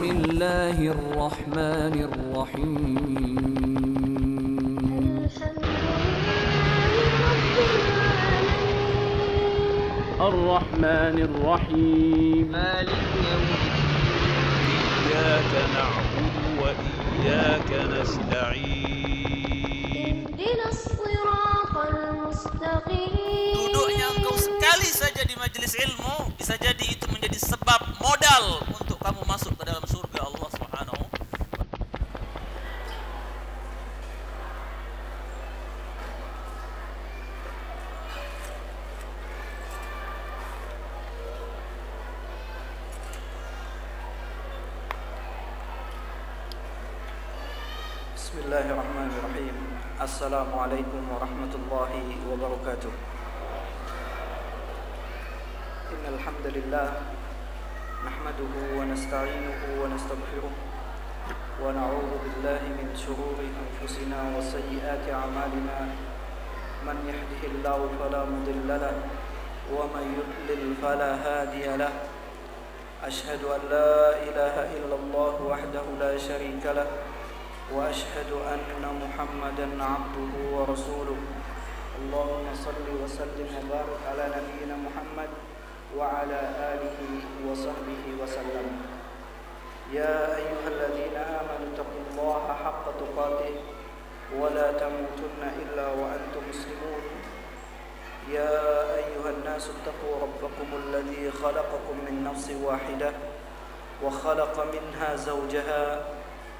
بسم الله الرحمن الرحيم الرحمن الرحيم مالك يوم إياك نعبد وإياك نستعين اهدنا الصراط المستقيم Duduknya engkau sekali saja di majelis ilmu bisa jadi itu menjadi sebab modal untuk kamu masuk ke dalam السلام عليكم ورحمة الله وبركاته. إن الحمد لله نحمده ونستعينه ونستغفره ونعوذ بالله من شرور أنفسنا وسيئات أعمالنا. من يهده الله فلا مضل له ومن يضلل فلا هادي له. أشهد أن لا إله إلا الله وحده لا شريك له وأشهد أن محمدا عبده ورسوله. اللهم صل وسلم وبارك على نبينا محمد وعلى آله وصحبه وسلم. يا أيها الذين آمنوا اتقوا الله حق تقاته ولا تموتن إلا وأنتم مسلمون. يا أيها الناس اتقوا ربكم الذي خلقكم من نفس واحدة وخلق منها زوجها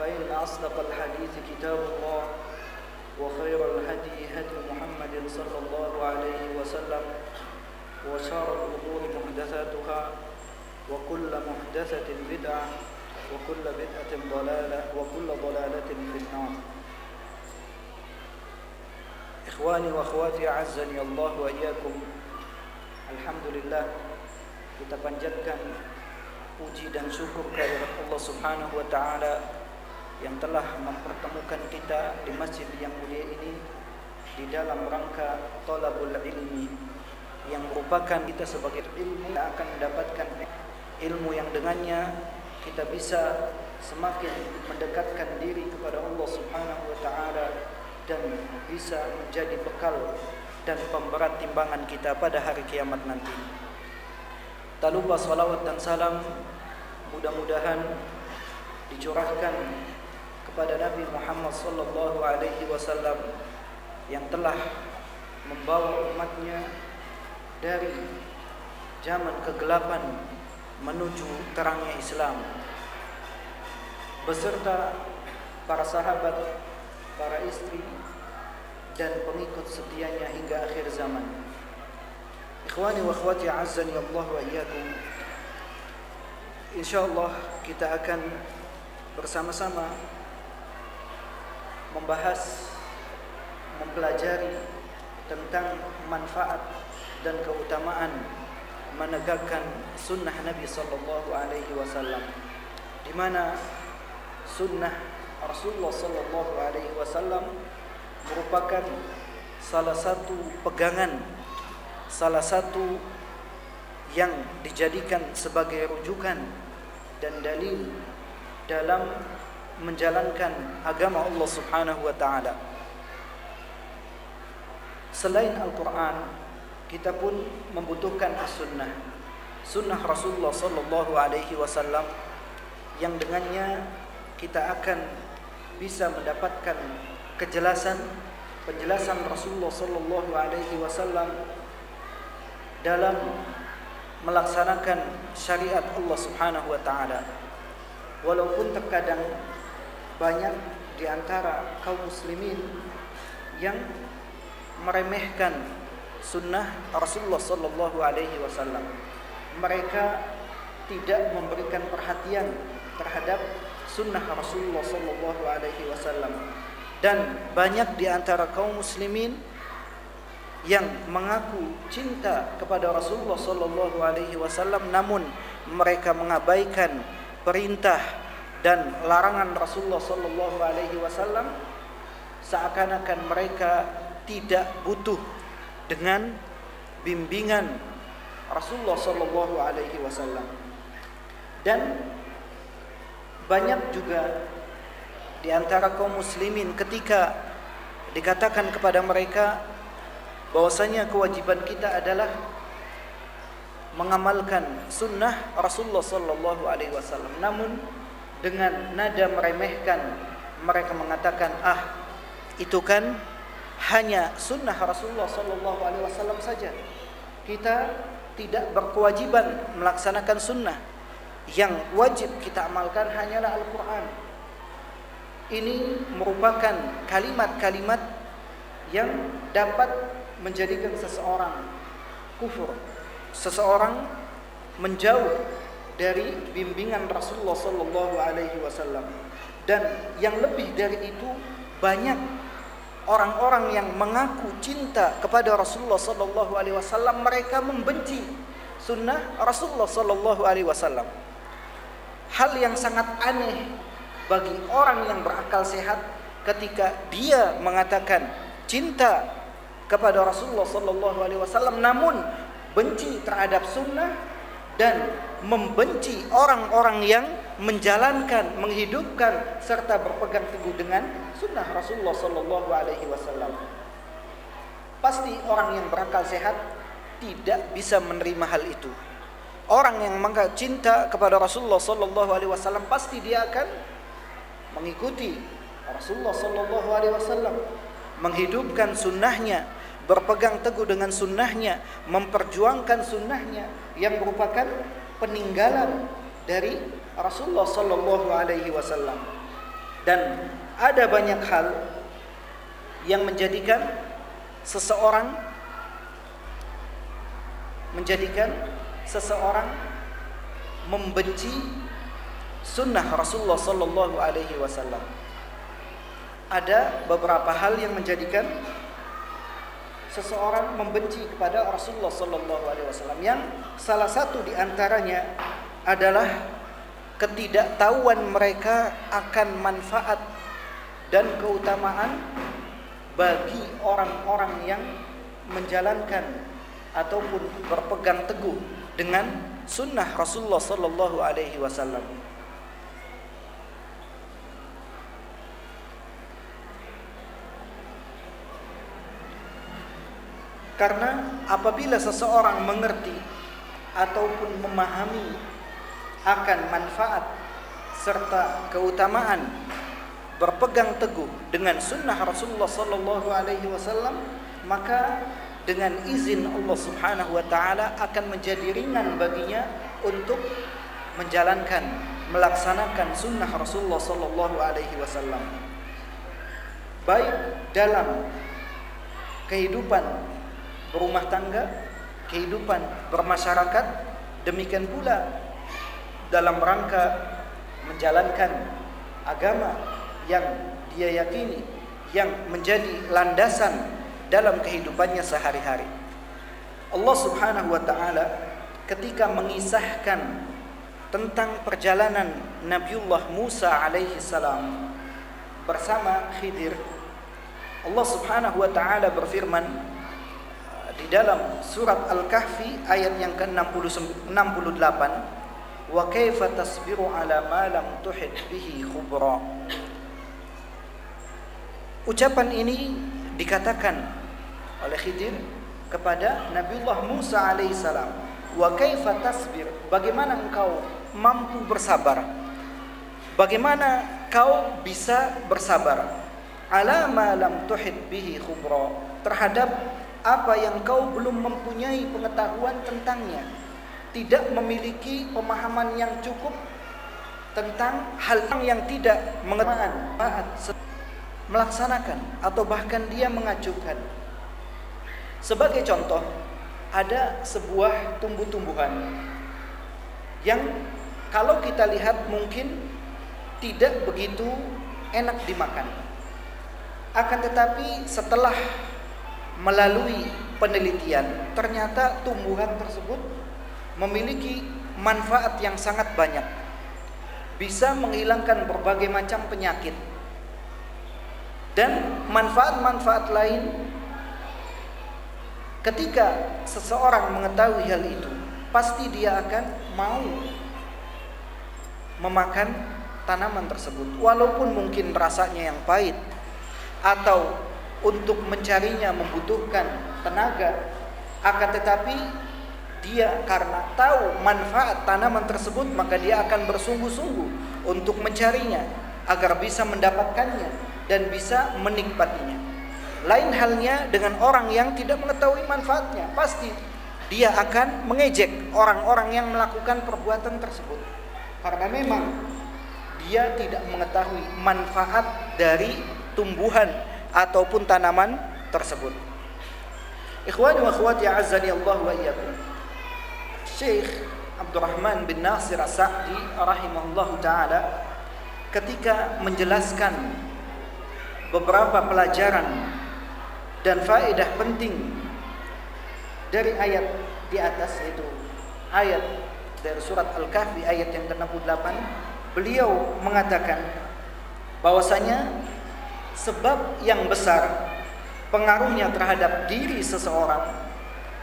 فإن أصدق الحديث كتاب الله وخير الهدي هدي محمد صلى الله عليه وسلم وشر الأمور محدثاتها وكل محدثة بدعة وكل بدعة ضلالة وكل ضلالة في النار. إخواني وأخواتي أعزني الله وإياكم. الحمد لله kita panjatkan puji dan syukur kehadirat Allah Subhanahu wa taala yang telah mempertemukan kita di masjid yang mulia ini di dalam rangka talabul ilmi yang merupakan kita sebagai ilmu yang akan mendapatkan ilmu yang dengannya kita bisa semakin mendekatkan diri kepada Allah Subhanahu wa taala dan bisa menjadi bekal dan pemberat timbangan kita pada hari kiamat nanti. Tak lupa salawat dan salam mudah-mudahan dicurahkan kepada Nabi Muhammad sallallahu alaihi wasallam yang telah membawa umatnya dari zaman kegelapan menuju terangnya Islam beserta para sahabat, para istri dan pengikut setianya hingga akhir zaman. Ikhwani wa akhwati azzani Allah wa iyyakum. Insyaallah kita akan bersama-sama membahas mempelajari tentang manfaat dan keutamaan menegakkan sunnah Nabi sallallahu alaihi wasallam di mana sunnah Rasulullah sallallahu alaihi wasallam merupakan salah satu pegangan salah satu yang dijadikan sebagai rujukan dan dalil dalam menjalankan agama Allah Subhanahu wa taala. Selain Al-Qur'an, kita pun membutuhkan as-sunnah. Sunnah Rasulullah sallallahu alaihi wasallam yang dengannya kita akan bisa mendapatkan kejelasan penjelasan Rasulullah sallallahu alaihi wasallam dalam melaksanakan syariat Allah Subhanahu wa taala. Walaupun terkadang banyak di antara kaum muslimin yang meremehkan sunnah Rasulullah sallallahu alaihi wasallam. Mereka tidak memberikan perhatian terhadap sunnah Rasulullah sallallahu alaihi wasallam dan banyak di antara kaum muslimin yang mengaku cinta kepada Rasulullah sallallahu alaihi wasallam namun mereka mengabaikan perintah dan larangan Rasulullah sallallahu alaihi wasallam seakan-akan mereka tidak butuh dengan bimbingan Rasulullah sallallahu alaihi wasallam. Dan banyak juga di antara kaum muslimin ketika dikatakan kepada mereka bahwasanya kewajiban kita adalah mengamalkan sunnah Rasulullah sallallahu alaihi wasallam. Namun dengan nada meremehkan mereka mengatakan ah itu kan hanya sunnah Rasulullah sallallahu alaihi wasallam saja. Kita tidak berkewajiban melaksanakan sunnah. Yang wajib kita amalkan hanyalah Al-Quran. Ini merupakan kalimat-kalimat yang dapat menjadikan seseorang kufur. Seseorang menjauh dari bimbingan Rasulullah sallallahu alaihi wasallam. Dan yang lebih dari itu banyak orang-orang yang mengaku cinta kepada Rasulullah sallallahu alaihi wasallam mereka membenci sunnah Rasulullah sallallahu alaihi wasallam. Hal yang sangat aneh bagi orang yang berakal sehat ketika dia mengatakan cinta kepada Rasulullah sallallahu alaihi wasallam namun benci terhadap sunnah dan membenci orang-orang yang menjalankan, menghidupkan serta berpegang teguh dengan sunnah Rasulullah sallallahu alaihi wasallam. Pasti orang yang berakal sehat tidak bisa menerima hal itu. Orang yang mengka cinta kepada Rasulullah sallallahu alaihi wasallam pasti dia akan mengikuti Rasulullah sallallahu alaihi wasallam, menghidupkan sunnahnya, berpegang teguh dengan sunnahnya, memperjuangkan sunnahnya yang merupakan peninggalan dari Rasulullah sallallahu alaihi wasallam. Dan ada banyak hal yang menjadikan seseorang menjadikan seseorang membenci sunnah Rasulullah sallallahu alaihi wasallam. Ada beberapa hal yang menjadikan seseorang membenci kepada Rasulullah sallallahu alaihi wasallam yang salah satu di antaranya adalah ketidaktahuan mereka akan manfaat dan keutamaan bagi orang-orang yang menjalankan ataupun berpegang teguh dengan sunnah Rasulullah sallallahu alaihi wasallam. Karena apabila seseorang mengerti ataupun memahami akan manfaat serta keutamaan berpegang teguh dengan sunnah Rasulullah sallallahu alaihi wasallam maka dengan izin Allah Subhanahu wa taala akan menjadi ringan baginya untuk menjalankan melaksanakan sunnah Rasulullah sallallahu alaihi wasallam. Baik dalam kehidupan berumah tangga kehidupan bermasyarakat demikian pula dalam rangka menjalankan agama yang dia yakini yang menjadi landasan dalam kehidupannya sehari-hari. Allah Subhanahu wa taala ketika mengisahkan tentang perjalanan Nabiullah Musa alaihi salam bersama Khidir Allah Subhanahu wa taala berfirman di dalam surat Al-Kahfi ayat yang ke-68 wa kaifa tasbiru ala ma lam tuhit bihi khubra Ucapan ini dikatakan oleh Khidir kepada Nabiullah Musa alaihissalam. Wa kaifa tasbir? Bagaimana engkau mampu bersabar? Bagaimana kau bisa bersabar? Ala ma lam tuhid bihi khubra. Terhadap apa yang kau belum mempunyai pengetahuan tentangnya. Tidak memiliki pemahaman yang cukup tentang hal yang tidak mengetahui melaksanakan atau bahkan dia mengajukan. Sebagai contoh, ada sebuah tumbuh-tumbuhan yang kalau kita lihat mungkin tidak begitu enak dimakan. Akan tetapi setelah melalui penelitian ternyata tumbuhan tersebut memiliki manfaat yang sangat banyak. Bisa menghilangkan berbagai macam penyakit. Dan manfaat-manfaat lain ketika seseorang mengetahui hal itu, pasti dia akan mau memakan tanaman tersebut walaupun mungkin rasanya yang pahit atau untuk mencarinya membutuhkan tenaga akan tetapi dia karena tahu manfaat tanaman tersebut maka dia akan bersungguh-sungguh untuk mencarinya agar bisa mendapatkannya dan bisa menikmatinya. Lain halnya dengan orang yang tidak mengetahui manfaatnya pasti dia akan mengejek orang-orang yang melakukan perbuatan tersebut. Karena memang dia tidak mengetahui manfaat dari tumbuhan ataupun tanaman tersebut. Ikhwani wa akhwati azzani Allah wa iyyakum. Syekh Abdurrahman bin Nasir As-Sa'di rahimahullahu taala ketika menjelaskan beberapa pelajaran dan faedah penting dari ayat di atas yaitu ayat dari surat Al-Kahfi ayat yang ke-68 beliau mengatakan bahwasanya sebab yang besar pengaruhnya terhadap diri seseorang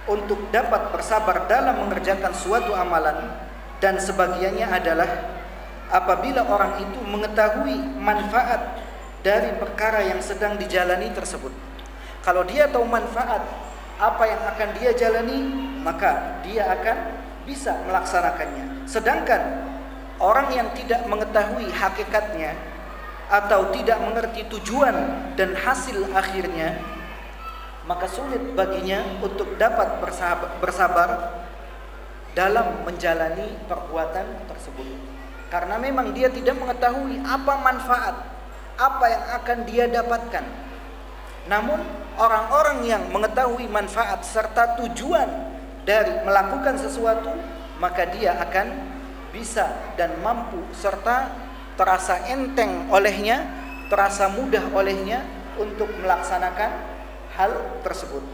untuk dapat bersabar dalam mengerjakan suatu amalan dan sebagiannya adalah apabila orang itu mengetahui manfaat dari perkara yang sedang dijalani tersebut. Kalau dia tahu manfaat apa yang akan dia jalani, maka dia akan bisa melaksanakannya. Sedangkan orang yang tidak mengetahui hakikatnya atau tidak mengerti tujuan dan hasil akhirnya, maka sulit baginya untuk dapat bersabar, dalam menjalani perbuatan tersebut. Karena memang dia tidak mengetahui apa manfaat, apa yang akan dia dapatkan. Namun orang-orang yang mengetahui manfaat serta tujuan dari melakukan sesuatu, maka dia akan bisa dan mampu serta terasa enteng olehnya, terasa mudah olehnya untuk melaksanakan hal tersebut.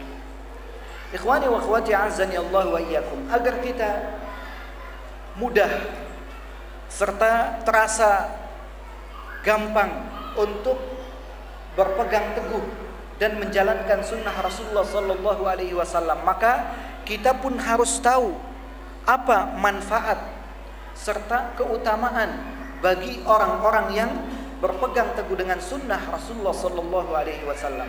Ikhwani wa akhwati azani Allah wa iyyakum agar kita mudah serta terasa gampang untuk berpegang teguh dan menjalankan sunnah Rasulullah sallallahu alaihi wasallam maka kita pun harus tahu apa manfaat serta keutamaan bagi orang-orang yang berpegang teguh dengan sunnah Rasulullah sallallahu alaihi wasallam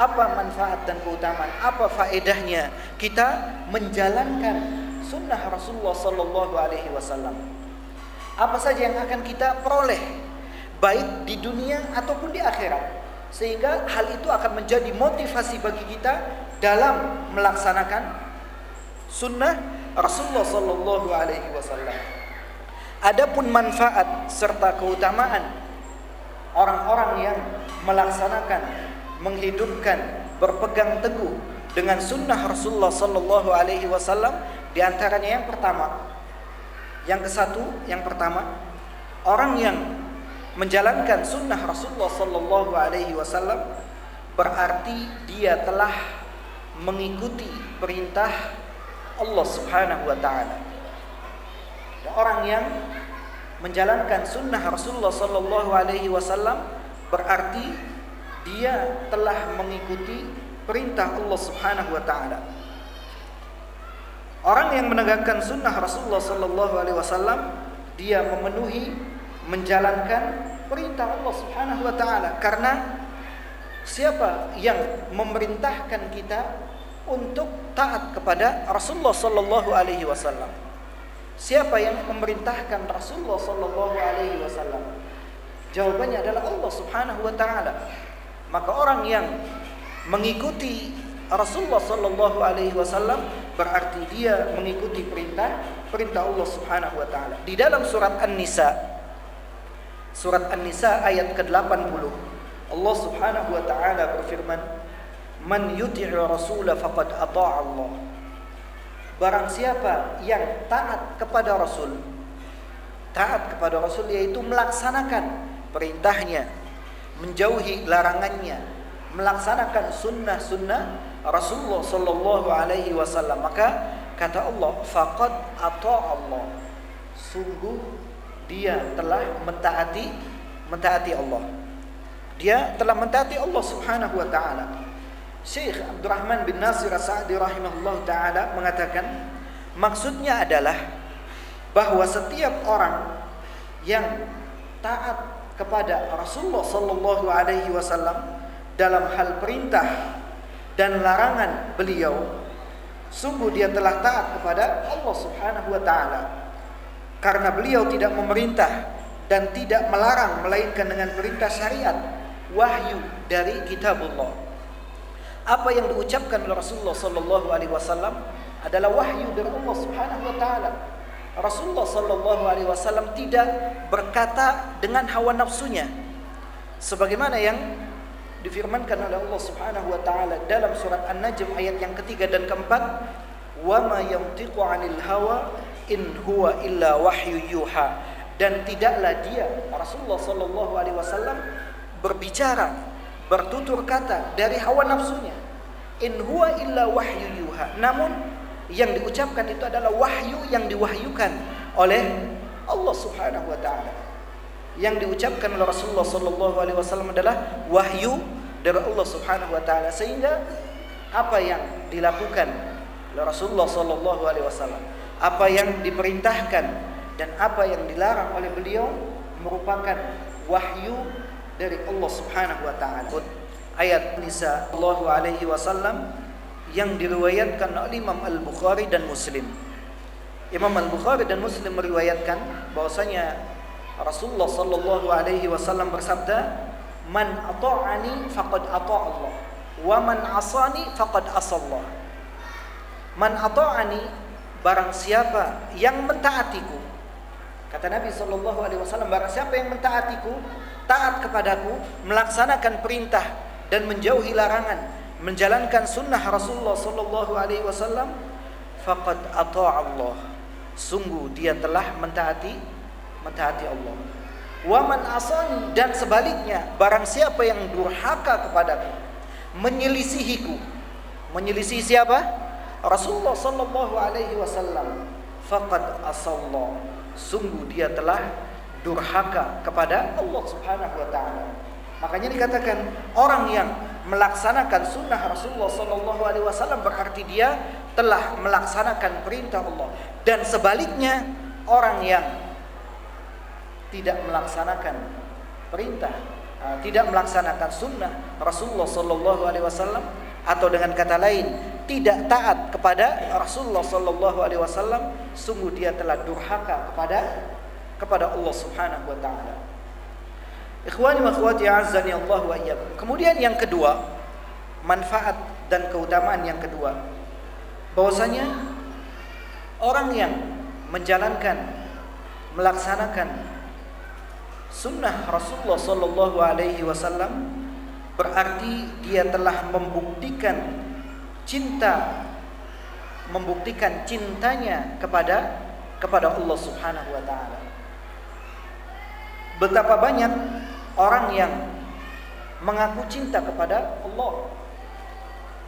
apa manfaat dan keutamaan, apa faedahnya kita menjalankan sunnah Rasulullah Sallallahu Alaihi Wasallam. Apa saja yang akan kita peroleh, baik di dunia ataupun di akhirat, sehingga hal itu akan menjadi motivasi bagi kita dalam melaksanakan sunnah Rasulullah Sallallahu Alaihi Wasallam. Adapun manfaat serta keutamaan orang-orang yang melaksanakan menghidupkan berpegang teguh dengan sunnah Rasulullah Sallallahu Alaihi Wasallam di antaranya yang pertama yang ke satu yang pertama orang yang menjalankan sunnah Rasulullah Sallallahu Alaihi Wasallam berarti dia telah mengikuti perintah Allah Subhanahu Wa Taala orang yang menjalankan sunnah Rasulullah Sallallahu Alaihi Wasallam berarti dia telah mengikuti perintah Allah Subhanahu wa taala. Orang yang menegakkan sunnah Rasulullah sallallahu alaihi wasallam dia memenuhi menjalankan perintah Allah Subhanahu wa taala karena siapa yang memerintahkan kita untuk taat kepada Rasulullah sallallahu alaihi wasallam? Siapa yang memerintahkan Rasulullah sallallahu alaihi wasallam? Jawabannya adalah Allah Subhanahu wa taala. Maka orang yang mengikuti Rasulullah Sallallahu Alaihi Wasallam berarti dia mengikuti perintah perintah Allah Subhanahu Wa Taala. Di dalam surat An-Nisa, surat An-Nisa ayat ke-80, Allah Subhanahu Wa Taala berfirman, "Man yuti'i Rasul faqad ata'a Allah." Barang siapa yang taat kepada Rasul, taat kepada Rasul yaitu melaksanakan perintahnya, menjauhi larangannya, melaksanakan sunnah-sunnah Rasulullah sallallahu alaihi wasallam. Maka kata Allah, faqad ata Allah. Sungguh dia telah mentaati mentaati Allah. Dia telah mentaati Allah Subhanahu wa taala. Syekh Abdurrahman bin Nasir As-Sa'di rahimahullah taala mengatakan maksudnya adalah bahwa setiap orang yang taat kepada Rasulullah sallallahu alaihi wasallam dalam hal perintah dan larangan beliau sungguh dia telah taat kepada Allah Subhanahu wa taala. Karena beliau tidak memerintah dan tidak melarang melainkan dengan perintah syariat wahyu dari kitabullah apa yang diucapkan oleh Rasulullah sallallahu alaihi wasallam adalah wahyu dari Allah Subhanahu wa taala. Rasulullah sallallahu alaihi wasallam tidak berkata dengan hawa nafsunya. Sebagaimana yang difirmankan oleh Allah Subhanahu wa taala dalam surat An-Najm ayat yang ketiga dan keempat wa ma yantiqu 'anil hawa in huwa illa wahyu yuha. Dan tidaklah dia Rasulullah sallallahu alaihi wasallam berbicara bertutur kata dari hawa nafsunya. In huwa illa wahyu yuha. Namun yang diucapkan itu adalah wahyu yang diwahyukan oleh Allah Subhanahu wa taala. Yang diucapkan oleh Rasulullah sallallahu alaihi wasallam adalah wahyu dari Allah Subhanahu wa taala. Sehingga apa yang dilakukan oleh Rasulullah sallallahu alaihi wasallam, apa yang diperintahkan dan apa yang dilarang oleh beliau merupakan wahyu dari Allah Subhanahu wa taala. Ayat Nisa sallallahu alaihi wasallam yang diriwayatkan oleh Imam Al-Bukhari dan Muslim. Imam Al-Bukhari dan Muslim meriwayatkan bahwasanya Rasulullah sallallahu alaihi wasallam bersabda, "Man ata'ani faqad ata' Allah, wa man asani faqad asallah." Man ata'ani barang siapa yang mentaatiku. Kata Nabi sallallahu alaihi wasallam, barang siapa yang mentaatiku, taat kepadaku, melaksanakan perintah dan menjauhi larangan, menjalankan sunnah Rasulullah sallallahu alaihi wasallam faqad ata'a Allah. Sungguh dia telah mentaati mentaati Allah. Wa man asani dan sebaliknya barang siapa yang durhaka kepadaku menyelisihiku. Menyelisihi siapa? Rasulullah sallallahu alaihi wasallam. Faqad asallah sungguh dia telah durhaka kepada Allah Subhanahu wa taala. Makanya dikatakan orang yang melaksanakan sunnah Rasulullah Sallallahu Alaihi Wasallam berarti dia telah melaksanakan perintah Allah. Dan sebaliknya orang yang tidak melaksanakan perintah tidak melaksanakan sunnah Rasulullah Sallallahu Alaihi Wasallam atau dengan kata lain tidak taat kepada Rasulullah Sallallahu Alaihi Wasallam sungguh dia telah durhaka kepada kepada Allah Subhanahu Wa Taala. Ikhwani wa akhwati azzani Allah wa iyyakum. Kemudian yang kedua, manfaat dan keutamaan yang kedua. Bahwasanya orang yang menjalankan melaksanakan sunnah Rasulullah sallallahu alaihi wasallam berarti dia telah membuktikan cinta membuktikan cintanya kepada kepada Allah Subhanahu wa taala. Betapa banyak orang yang mengaku cinta kepada Allah.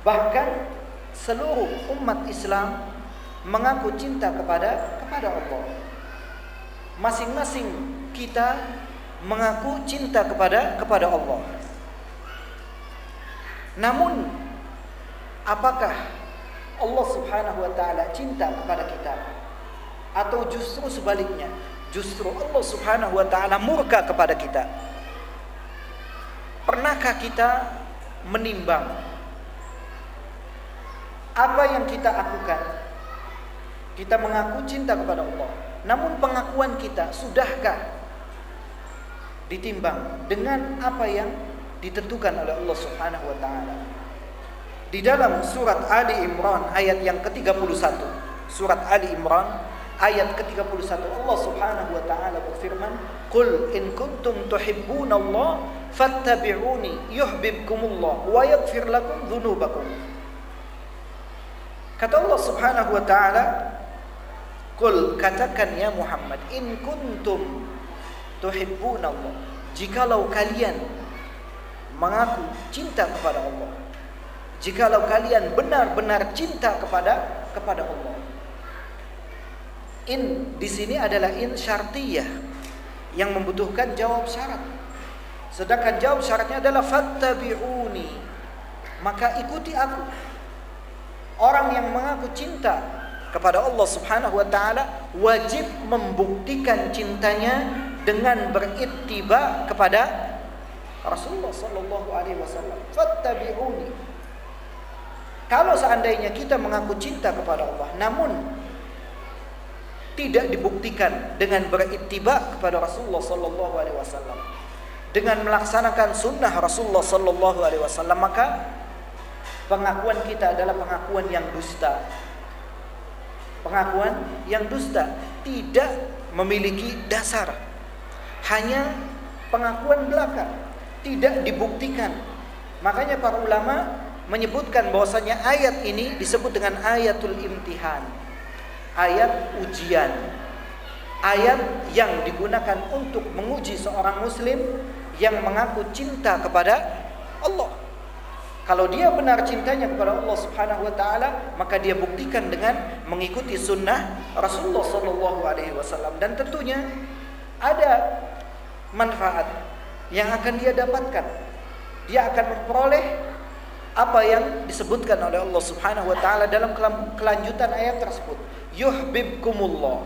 Bahkan seluruh umat Islam mengaku cinta kepada kepada Allah. Masing-masing kita mengaku cinta kepada kepada Allah. Namun apakah Allah Subhanahu wa taala cinta kepada kita atau justru sebaliknya? Justru Allah Subhanahu wa taala murka kepada kita. Pernahkah kita menimbang apa yang kita lakukan? Kita mengaku cinta kepada Allah, namun pengakuan kita sudahkah ditimbang dengan apa yang ditentukan oleh Allah Subhanahu wa taala? Di dalam surat Ali Imran ayat yang ke-31, surat Ali Imran ayat ke-31 Allah Subhanahu wa taala berfirman, "Qul in kuntum tuhibbunallaha fattabi'uni yuhibbukumullah wa yaghfir lakum dzunubakum." Kata Allah Subhanahu wa taala, Qul katakan ya Muhammad in kuntum tuhibbuna Allah. Jikalau kalian mengaku cinta kepada Allah. Jikalau kalian benar-benar cinta kepada kepada Allah. In di sini adalah in syartiyah yang membutuhkan jawab syarat. Sedangkan jawab syaratnya adalah fattabi'uni. Maka ikuti aku. Orang yang mengaku cinta kepada Allah Subhanahu wa taala wajib membuktikan cintanya dengan berittiba kepada Rasulullah sallallahu alaihi wasallam. Fattabi'uni. Kalau seandainya kita mengaku cinta kepada Allah namun tidak dibuktikan dengan berittiba kepada Rasulullah sallallahu alaihi wasallam dengan melaksanakan sunnah Rasulullah sallallahu alaihi wasallam maka pengakuan kita adalah pengakuan yang dusta pengakuan yang dusta tidak memiliki dasar hanya pengakuan belaka tidak dibuktikan. Makanya para ulama menyebutkan bahwasanya ayat ini disebut dengan ayatul imtihan. Ayat ujian. Ayat yang digunakan untuk menguji seorang muslim yang mengaku cinta kepada Allah. Kalau dia benar cintanya kepada Allah Subhanahu wa taala, maka dia buktikan dengan mengikuti sunnah Rasulullah sallallahu alaihi wasallam. Dan tentunya ada manfaat yang akan dia dapatkan. Dia akan memperoleh apa yang disebutkan oleh Allah Subhanahu wa taala dalam kelanjutan ayat tersebut. Yuhibbukumullah.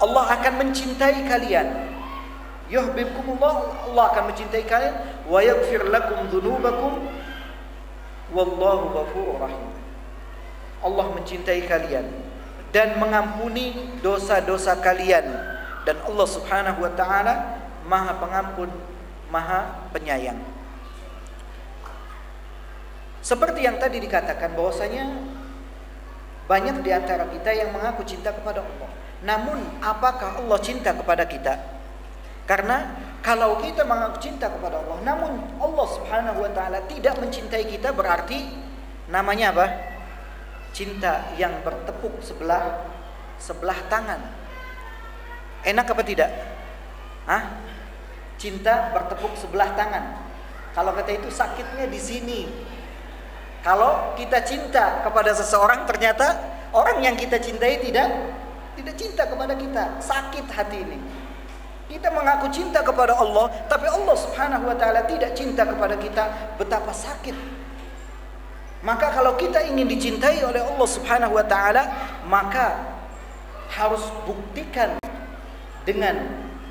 Allah akan mencintai kalian. Yuhibbukumullah, Allah akan mencintai kalian wa yaghfir lakum dzunubakum wallahu ghafurur rahim. Allah mencintai kalian dan mengampuni dosa-dosa kalian dan Allah Subhanahu wa taala Maha Pengampun, Maha Penyayang. Seperti yang tadi dikatakan bahwasanya banyak di antara kita yang mengaku cinta kepada Allah. Namun apakah Allah cinta kepada kita? Karena kalau kita mengaku cinta kepada Allah, namun Allah Subhanahu wa taala tidak mencintai kita berarti namanya apa? Cinta yang bertepuk sebelah sebelah tangan. Enak apa tidak? Hah? Cinta bertepuk sebelah tangan. Kalau kata itu sakitnya di sini. Kalau kita cinta kepada seseorang ternyata orang yang kita cintai tidak tidak cinta kepada kita, sakit hati ini. Kita mengaku cinta kepada Allah, tapi Allah Subhanahu wa taala tidak cinta kepada kita, betapa sakit. Maka kalau kita ingin dicintai oleh Allah Subhanahu wa taala, maka harus buktikan dengan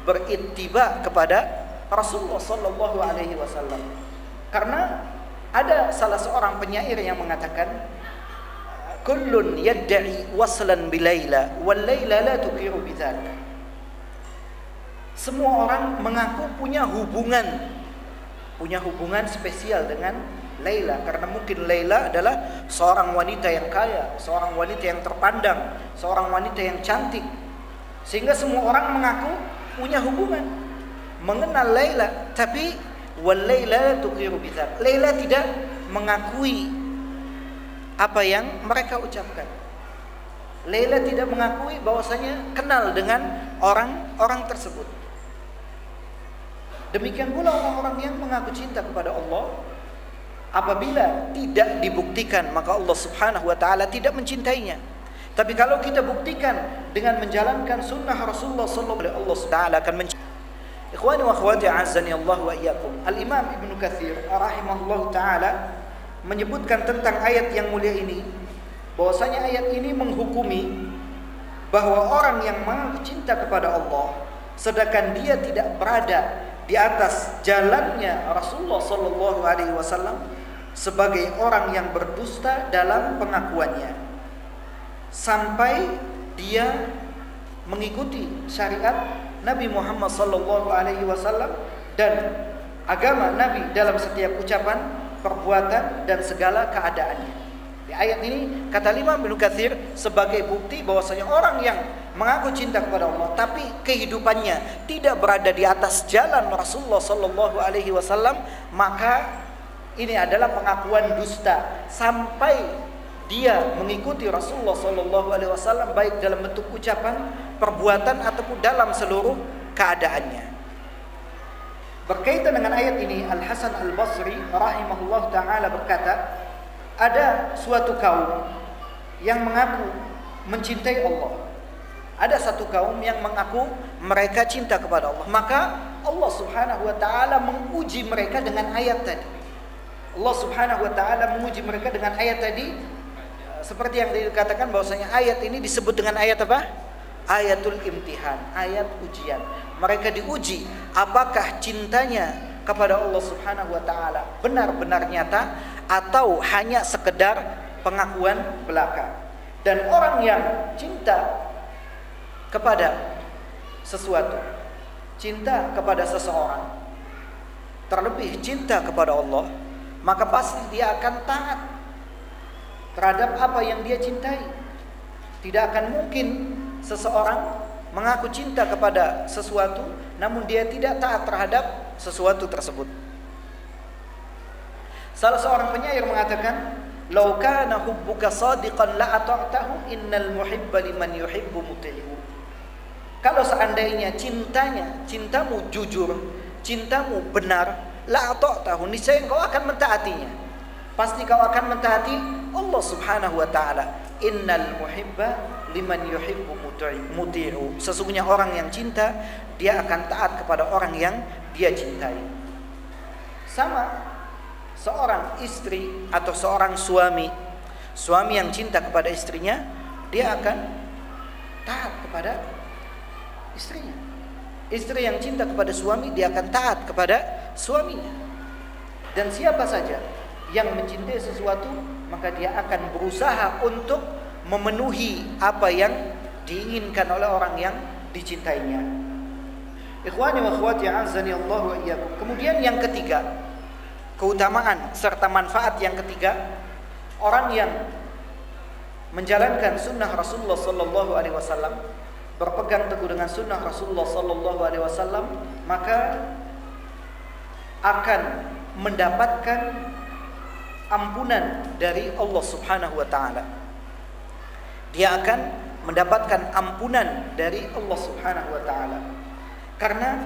berittiba kepada Rasulullah sallallahu alaihi wasallam. Karena ada salah seorang penyair yang mengatakan kullun yad'i waslan bilaila wal laila la tuqiru bidzaka semua orang mengaku punya hubungan punya hubungan spesial dengan Laila karena mungkin Laila adalah seorang wanita yang kaya, seorang wanita yang terpandang, seorang wanita yang cantik. Sehingga semua orang mengaku punya hubungan mengenal Laila, tapi wal Laila tuqiru bidzak. Laila tidak mengakui apa yang mereka ucapkan. Laila tidak mengakui bahwasanya kenal dengan orang-orang tersebut. Demikian pula orang-orang yang mengaku cinta kepada Allah apabila tidak dibuktikan maka Allah Subhanahu wa taala tidak mencintainya. Tapi kalau kita buktikan dengan menjalankan sunnah Rasulullah sallallahu alaihi Allah taala akan mencintai. Ikhwani wa akhwati azani Allah wa iyyakum. Al-Imam Ibnu Katsir rahimahullah taala menyebutkan tentang ayat yang mulia ini bahwasanya ayat ini menghukumi bahwa orang yang cinta kepada Allah sedangkan dia tidak berada di atas jalannya Rasulullah Sallallahu Alaihi Wasallam sebagai orang yang berdusta dalam pengakuannya sampai dia mengikuti syariat Nabi Muhammad Sallallahu Alaihi Wasallam dan agama Nabi dalam setiap ucapan, perbuatan dan segala keadaannya. Di ayat ini kata Imam bin Katsir sebagai bukti bahwasanya orang yang mengaku cinta kepada Allah tapi kehidupannya tidak berada di atas jalan Rasulullah sallallahu alaihi wasallam maka ini adalah pengakuan dusta sampai dia mengikuti Rasulullah Sallallahu Alaihi Wasallam baik dalam bentuk ucapan, perbuatan ataupun dalam seluruh keadaannya. Berkaitan dengan ayat ini, Al Hasan Al Basri rahimahullah taala berkata, ada suatu kaum yang mengaku mencintai Allah. Ada satu kaum yang mengaku mereka cinta kepada Allah. Maka Allah Subhanahu wa taala menguji mereka dengan ayat tadi. Allah Subhanahu wa taala menguji mereka dengan ayat tadi seperti yang dikatakan bahwasanya ayat ini disebut dengan ayat apa? Ayatul imtihan, ayat ujian. Mereka diuji apakah cintanya kepada Allah Subhanahu wa taala benar-benar nyata atau hanya sekedar pengakuan belaka. Dan orang yang cinta kepada sesuatu, cinta kepada seseorang, terlebih cinta kepada Allah, maka pasti dia akan taat terhadap apa yang dia cintai. Tidak akan mungkin seseorang mengaku cinta kepada sesuatu namun dia tidak taat terhadap sesuatu tersebut. Salah seorang penyair mengatakan, "Lau kana hubbuka sadiqan la ata'tahu innal muhibba liman yuhibbu muti'u." Kalau seandainya cintanya, cintamu jujur, cintamu benar, la ata'tahu, niscaya engkau akan mentaatinya. Pasti kau akan mentaati Allah Subhanahu wa taala. Innal muhibba liman yuhibbu muti'u. Sesungguhnya orang yang cinta, dia akan taat kepada orang yang dia cintai. Sama seorang istri atau seorang suami, suami yang cinta kepada istrinya, dia akan taat kepada istrinya. Istri yang cinta kepada suami, dia akan taat kepada suaminya. Dan siapa saja yang mencintai sesuatu, maka dia akan berusaha untuk memenuhi apa yang diinginkan oleh orang yang dicintainya. Ikhwani wa akhwati azani Allah wa iyyakum. Kemudian yang ketiga, keutamaan serta manfaat yang ketiga, orang yang menjalankan sunnah Rasulullah sallallahu alaihi wasallam, berpegang teguh dengan sunnah Rasulullah sallallahu alaihi wasallam, maka akan mendapatkan ampunan dari Allah Subhanahu wa taala. Dia akan mendapatkan ampunan dari Allah Subhanahu wa taala. Karena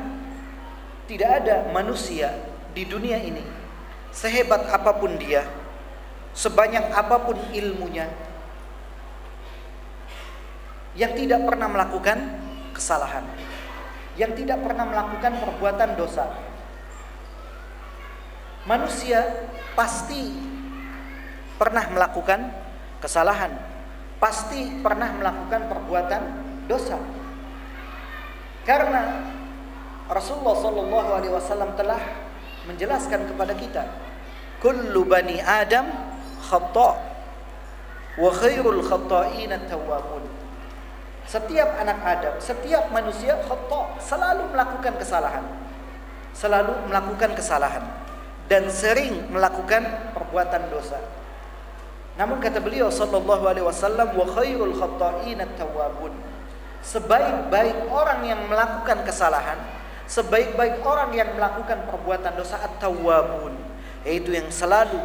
tidak ada manusia di dunia ini sehebat apa pun dia, sebanyak apa pun ilmunya yang tidak pernah melakukan kesalahan, yang tidak pernah melakukan perbuatan dosa. Manusia pasti pernah melakukan kesalahan, pasti pernah melakukan perbuatan dosa. Karena Rasulullah Shallallahu Alaihi Wasallam telah menjelaskan kepada kita, kullu bani Adam khata wa khairul khata'ina tawwabun. Setiap anak Adam, setiap manusia khata selalu melakukan kesalahan. Selalu melakukan kesalahan dan sering melakukan perbuatan dosa. Namun kata beliau sallallahu alaihi wasallam wa khairul. Sebaik-baik orang yang melakukan kesalahan, sebaik-baik orang yang melakukan perbuatan dosa at-tawwabun, yaitu yang selalu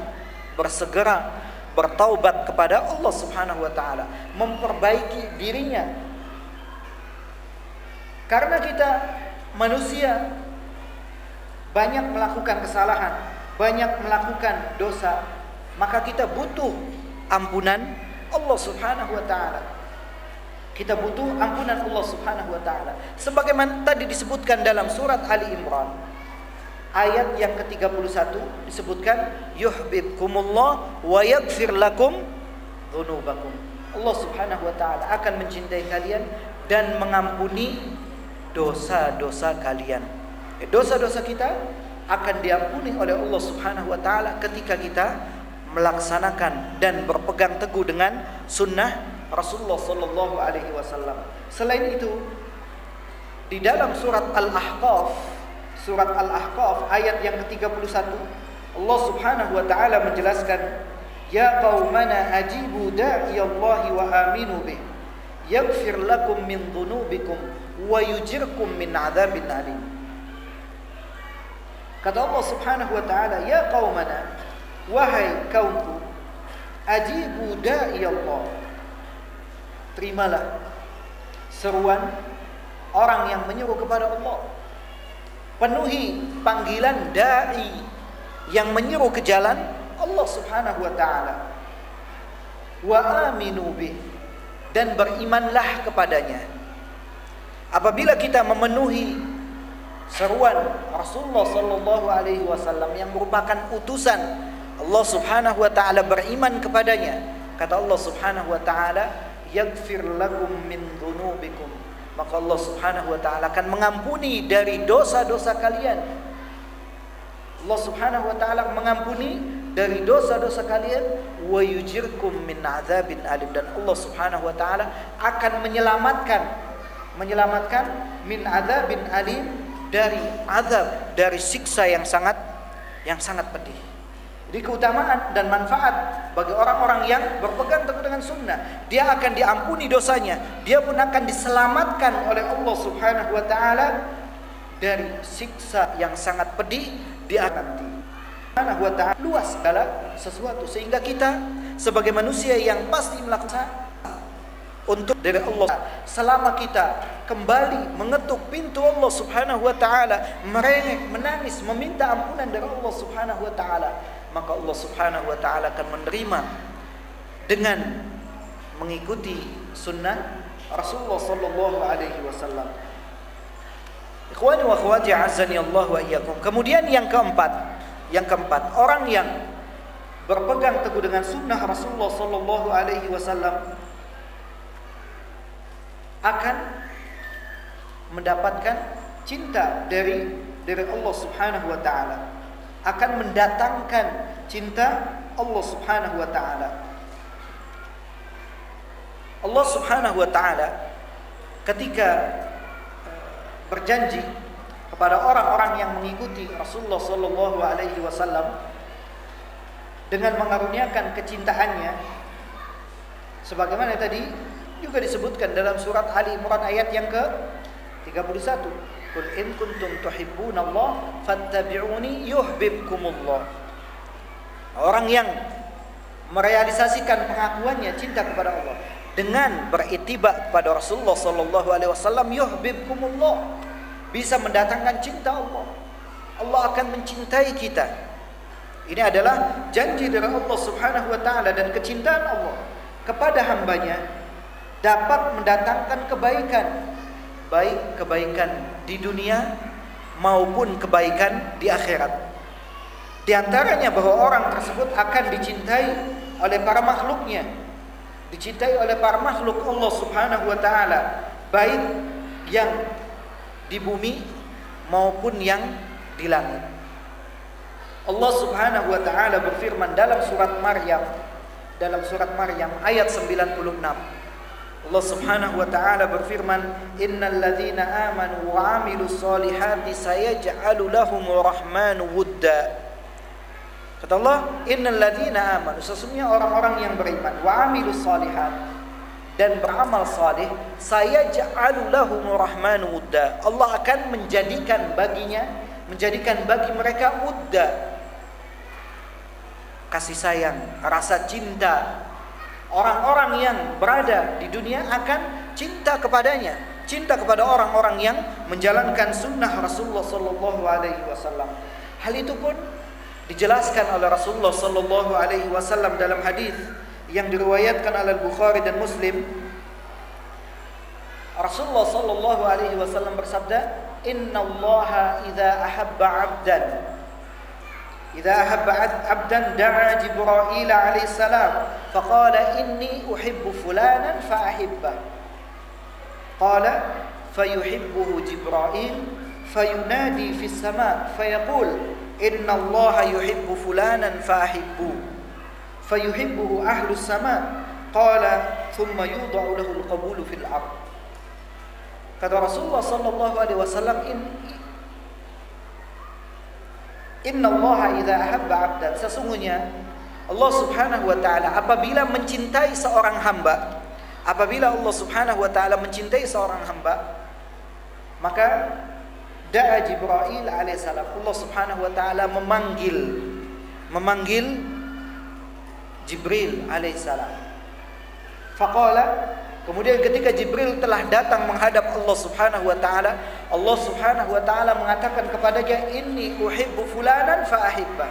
bersegera bertaubat kepada Allah Subhanahu wa taala, memperbaiki dirinya. Karena kita manusia banyak melakukan kesalahan, banyak melakukan dosa, maka kita butuh ampunan Allah Subhanahu wa taala. Kita butuh ampunan Allah Subhanahu wa taala. Sebagaimana tadi disebutkan dalam surat Ali Imran ayat yang ke-31 disebutkan yuhibbukumullah wa yaghfir lakum dzunubakum. Allah Subhanahu wa taala akan mencintai kalian dan mengampuni dosa-dosa kalian. Dosa-dosa kita akan diampuni oleh Allah Subhanahu wa taala ketika kita melaksanakan dan berpegang teguh dengan sunnah Rasulullah Sallallahu Alaihi Wasallam. Selain itu, di dalam surat Al-Ahqaf, surat Al-Ahqaf ayat yang ke-31, Allah Subhanahu wa taala menjelaskan, "Ya qaumana ajibu da'i Allah wa aminu bih, yaghfir lakum min dhunubikum wa yujirkum min adzabin alim." Kata Allah Subhanahu wa taala, "Ya qaumana, wahai kaumku, ajibu da'i Allah. Terimalah seruan orang yang menyeru kepada Allah. Penuhi panggilan dai yang menyeru ke jalan Allah Subhanahu wa taala. Wa aminu bih dan berimanlah kepadanya. Apabila kita memenuhi seruan Rasulullah sallallahu alaihi wasallam yang merupakan utusan. Allah Subhanahu wa taala beriman kepadanya. Kata Allah Subhanahu wa taala yaghfir lakum min dhunubikum. Maka Allah Subhanahu wa taala akan mengampuni dari dosa-dosa kalian. Allah Subhanahu wa taala mengampuni dari dosa-dosa kalian. Wa yujirkum min adzabin alim. Dan Allah Subhanahu wa taala akan menyelamatkan menyelamatkan min adzabin alim dari azab dari siksa yang sangat yang sangat pedih. Jadi keutamaan dan manfaat bagi orang-orang yang berpegang teguh dengan sunnah, dia akan diampuni dosanya, dia pun akan diselamatkan oleh Allah Subhanahu wa taala dari siksa yang sangat pedih di nanti. Subhanahu wa taala luas segala sesuatu sehingga kita sebagai manusia yang pasti melakukan untuk dari Allah selama kita kembali mengetuk pintu Allah Subhanahu wa taala merengek menangis meminta ampunan dari Allah Subhanahu wa taala maka Allah Subhanahu wa taala akan menerima dengan mengikuti sunnah Rasulullah sallallahu alaihi wasallam. Ikhwani wa akhwati azani Allah wa iyyakum. Kemudian yang keempat, yang keempat, orang yang berpegang teguh dengan sunnah Rasulullah sallallahu alaihi wasallam akan mendapatkan cinta dari dari Allah Subhanahu wa taala. Akan mendatangkan cinta Allah Subhanahu wa taala. Allah Subhanahu wa taala ketika eh, berjanji kepada orang-orang yang mengikuti Rasulullah sallallahu alaihi wasallam dengan mengaruniakan kecintaannya sebagaimana tadi juga disebutkan dalam surat Ali Imran ayat yang ke 31 Qul in kuntum tuhibbunallah fattabi'uni yuhibbukumullah Orang yang merealisasikan pengakuannya cinta kepada Allah dengan beritiba kepada Rasulullah sallallahu alaihi wasallam yuhibbukumullah bisa mendatangkan cinta Allah. Allah akan mencintai kita. Ini adalah janji dari Allah Subhanahu wa taala dan kecintaan Allah kepada hambanya dapat mendatangkan kebaikan baik kebaikan di dunia maupun kebaikan di akhirat. Di antaranya bahwa orang tersebut akan dicintai oleh para makhluknya. Dicintai oleh para makhluk Allah Subhanahu wa taala, baik yang di bumi maupun yang di langit. Allah Subhanahu wa taala berfirman dalam surat Maryam dalam surat Maryam ayat 96. Allah Subhanahu wa taala berfirman, "Innal ladzina amanu wa 'amilus solihati sayaj'alu lahumur rahmanu wudda." Kata Allah, "Innal ladzina amanu," sesungguhnya orang-orang yang beriman, wa 'amilus solihat dan beramal saleh, saya ja'alu lahumur rahmanu wudda. Allah akan menjadikan baginya, menjadikan bagi mereka wudda. Kasih sayang, rasa cinta. Orang-orang yang berada di dunia akan cinta kepadanya, cinta kepada orang-orang yang menjalankan sunnah Rasulullah sallallahu alaihi wasallam. Hal itu pun dijelaskan oleh Rasulullah sallallahu alaihi wasallam dalam hadis yang diriwayatkan oleh Bukhari dan Muslim Rasulullah sallallahu alaihi wasallam bersabda Inna Allah idza ahabba 'abdan إذا أحب عبدا دعا جبرائيل عليه السلام فقال إني أحب فلانا فأحبه. قال فيحبه جبرائيل فينادي في السماء فيقول إن الله يحب فلانا فأحبوه فيحبه أهل السماء. قال ثم يوضع له القبول في الأرض. قد رسول الله صلى الله عليه وسلم in Inna Allah idza ahabba 'abdan sesungguhnya Allah Subhanahu wa taala apabila mencintai seorang hamba apabila Allah Subhanahu wa taala mencintai seorang hamba maka da'a Jibril alaihissalam Allah Subhanahu wa taala memanggil memanggil Jibril alaihissalam. Faqala Kemudian ketika Jibril telah datang menghadap Allah Subhanahu wa taala, Allah Subhanahu wa taala mengatakan kepadanya, "Inni uhibbu fulanan fa ahibbah."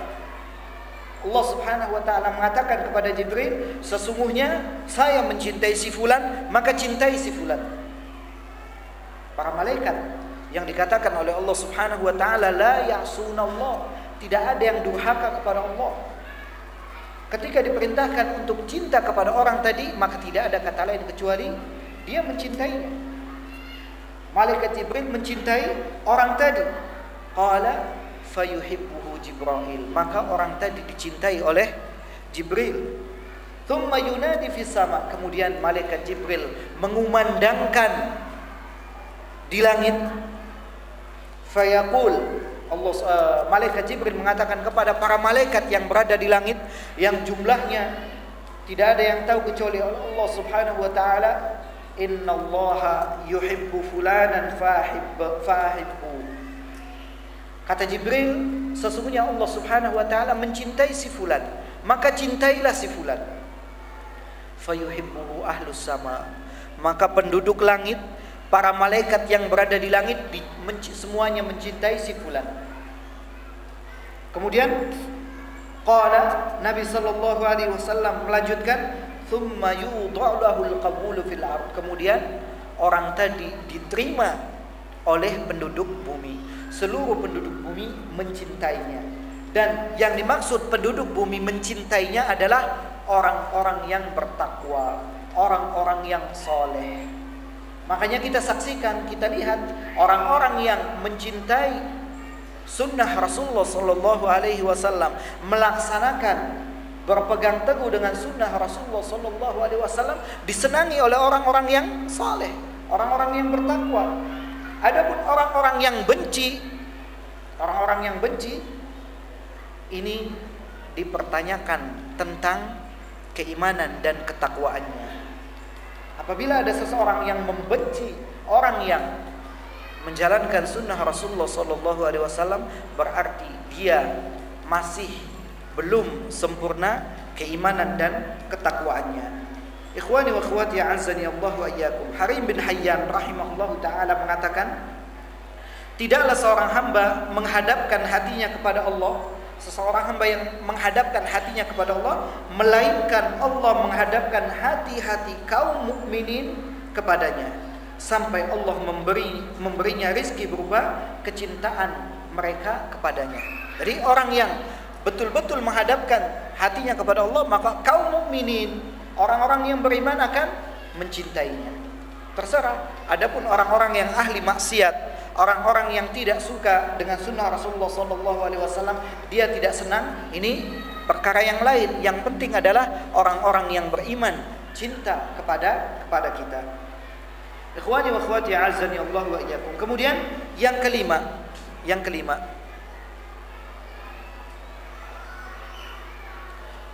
Allah Subhanahu wa taala mengatakan kepada Jibril, "Sesungguhnya saya mencintai si fulan, maka cintai si fulan." Para malaikat yang dikatakan oleh Allah Subhanahu wa taala, "La ya'sunallah." Tidak ada yang durhaka kepada Allah. Ketika diperintahkan untuk cinta kepada orang tadi, maka tidak ada kata lain kecuali dia mencintainya. Malaikat Jibril mencintai orang tadi. Qala fayuhibbuhu Jibril. Maka orang tadi dicintai oleh Jibril. Thumma yunadi fis sama. Kemudian malaikat Jibril mengumandangkan di langit. Fayaqul Allah uh, malaikat Jibril mengatakan kepada para malaikat yang berada di langit yang jumlahnya tidak ada yang tahu kecuali Allah Subhanahu wa taala innallaha yuhibbu fulanan fahib fahibbu. Kata Jibril sesungguhnya Allah Subhanahu wa taala mencintai si fulan maka cintailah si fulan. Fayuhibbuhu ahlus sama. Maka penduduk langit para malaikat yang berada di langit semuanya mencintai si fulan. Kemudian qala Nabi sallallahu alaihi wasallam melanjutkan thumma yudha'u al-qabulu fil ard. Kemudian orang tadi diterima oleh penduduk bumi. Seluruh penduduk bumi mencintainya. Dan yang dimaksud penduduk bumi mencintainya adalah orang-orang yang bertakwa, orang-orang yang soleh. Makanya kita saksikan, kita lihat orang-orang yang mencintai sunnah Rasulullah Sallallahu Alaihi Wasallam melaksanakan berpegang teguh dengan sunnah Rasulullah Sallallahu Alaihi Wasallam disenangi oleh orang-orang yang saleh, orang-orang yang bertakwa. Adapun orang-orang yang benci, orang-orang yang benci ini dipertanyakan tentang keimanan dan ketakwaannya. Apabila ada seseorang yang membenci orang yang menjalankan sunnah Rasulullah Sallallahu Alaihi Wasallam berarti dia masih belum sempurna keimanan dan ketakwaannya. Ikhwani wa akhwati azani Allah wa iyyakum. Harim bin Hayyan rahimahullahu taala mengatakan, tidaklah seorang hamba menghadapkan hatinya kepada Allah seseorang hamba yang menghadapkan hatinya kepada Allah melainkan Allah menghadapkan hati-hati kaum mukminin kepadanya sampai Allah memberi memberinya rizki berupa kecintaan mereka kepadanya. Jadi orang yang betul-betul menghadapkan hatinya kepada Allah maka kaum mukminin orang-orang yang beriman akan mencintainya. Terserah. Adapun orang-orang yang ahli maksiat orang-orang yang tidak suka dengan sunnah Rasulullah Sallallahu Alaihi Wasallam dia tidak senang. Ini perkara yang lain. Yang penting adalah orang-orang yang beriman cinta kepada kepada kita. Ikhwani wa akhwati azani Allah wa iyyakum. Kemudian yang kelima. Yang kelima.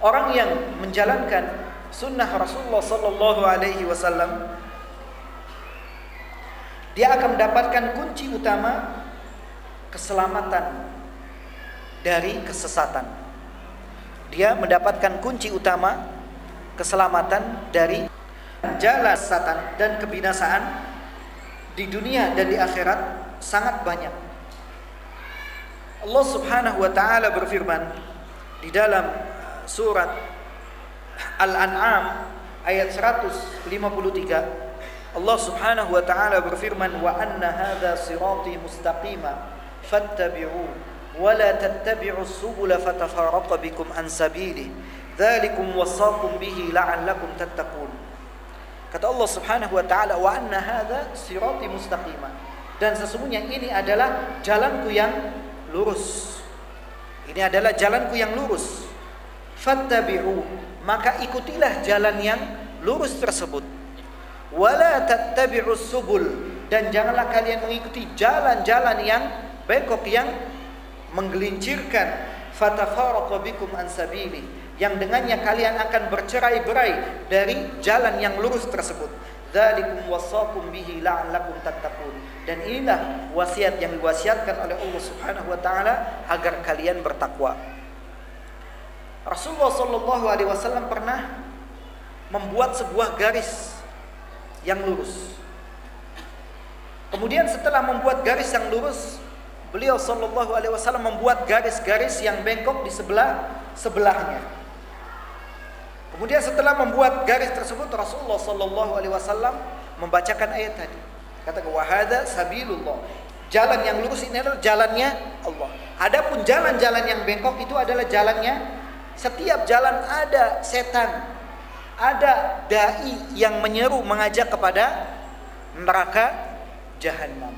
Orang yang menjalankan sunnah Rasulullah Sallallahu Alaihi Wasallam dia akan mendapatkan kunci utama keselamatan dari kesesatan. Dia mendapatkan kunci utama keselamatan dari jalan satan dan kebinasaan di dunia dan di akhirat sangat banyak. Allah Subhanahu wa taala berfirman di dalam surat Al-An'am ayat 153 Allah Subhanahu wa taala berfirman wa anna hadza sirati mustaqima fattabi'u wa la tattabi'us subula fatafarraqa bikum an sabilihi dzalikum wasaqum bihi la'allakum tattaqun. Kata Allah Subhanahu wa taala wa anna hadza sirati mustaqima. Dan sesungguhnya ini adalah jalanku yang lurus. Ini adalah jalanku yang lurus. Fattabi'u maka ikutilah jalan yang lurus tersebut wala tattabi'us subul. Dan janganlah kalian mengikuti jalan-jalan yang bengkok yang menggelincirkan. Fatafaraqu bikum an sabili. Yang dengannya kalian akan bercerai-berai dari jalan yang lurus tersebut. Dzalikum wasaqum bihi la'allakum tattaqun. Dan inilah wasiat yang diwasiatkan oleh Allah Subhanahu wa taala agar kalian bertakwa. Rasulullah Shallallahu Alaihi Wasallam pernah membuat sebuah garis yang lurus. Kemudian setelah membuat garis yang lurus, beliau Shallallahu Alaihi Wasallam membuat garis-garis yang bengkok di sebelah sebelahnya. Kemudian setelah membuat garis tersebut, Rasulullah Shallallahu Alaihi Wasallam membacakan ayat tadi. Kata wahada sabilullah. Jalan yang lurus ini adalah jalannya Allah. Adapun jalan-jalan yang bengkok itu adalah jalannya setiap jalan ada setan, ada dai yang menyeru mengajak kepada neraka jahanam.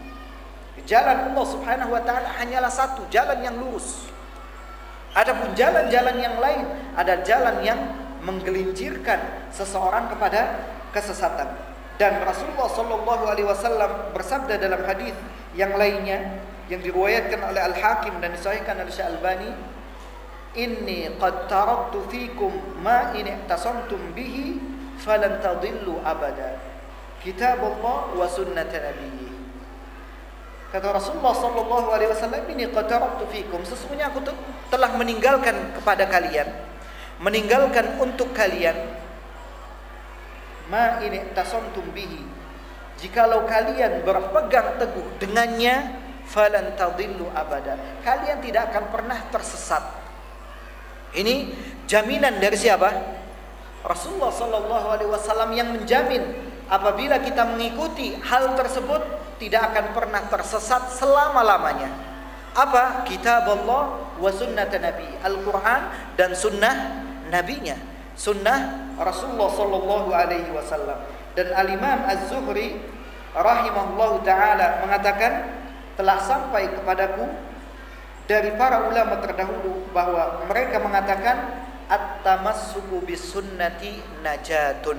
Jalan Allah Subhanahu wa taala hanyalah satu, jalan yang lurus. Adapun jalan-jalan yang lain ada jalan yang menggelincirkan seseorang kepada kesesatan. Dan Rasulullah Shallallahu Alaihi Wasallam bersabda dalam hadis yang lainnya yang diriwayatkan oleh Al Hakim dan disahihkan oleh Syekh Albani, Inni qad taraktu fikum ma in ihtasamtum bihi falan tadillu abada. Kitab Allah wa sunnat Nabi. Kata Rasulullah sallallahu alaihi wasallam ini qad taraktu fikum. Sesungguhnya aku telah meninggalkan kepada kalian. Meninggalkan untuk kalian. Ma ini tasamtum bihi. Jikalau kalian berpegang teguh dengannya falan tadillu abada. Kalian tidak akan pernah tersesat ini jaminan dari siapa? Rasulullah sallallahu alaihi wasallam yang menjamin apabila kita mengikuti hal tersebut tidak akan pernah tersesat selama-lamanya. Apa? Kitab Allah wa sunnat Nabi Al-Quran dan sunnah nabinya sunnah Rasulullah sallallahu alaihi wasallam. Dan Al-Imam Az-Zuhri rahimahullah taala mengatakan telah sampai kepadaku dari para ulama terdahulu bahwa mereka mengatakan at-tamassuku bis sunnati najatun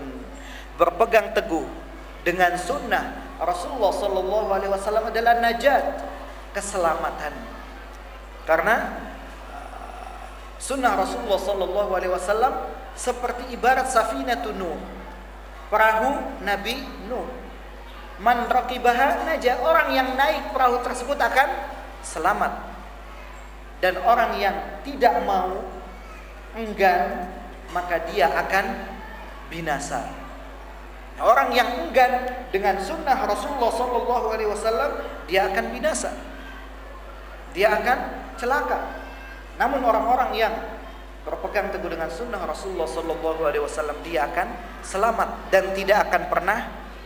berpegang teguh dengan sunnah Rasulullah sallallahu alaihi wasallam adalah najat keselamatan karena sunnah Rasulullah sallallahu alaihi wasallam seperti ibarat safinatun Nuh. Perahu Nabi Nuh. Man raqibaha naja, orang yang naik perahu tersebut akan selamat. Dan orang yang tidak mau enggan maka dia akan binasa. Orang yang enggan dengan sunnah Rasulullah Sallallahu Alaihi Wasallam dia akan binasa, dia akan celaka. Namun orang-orang yang berpegang teguh dengan sunnah Rasulullah Sallallahu Alaihi Wasallam dia akan selamat dan tidak akan pernah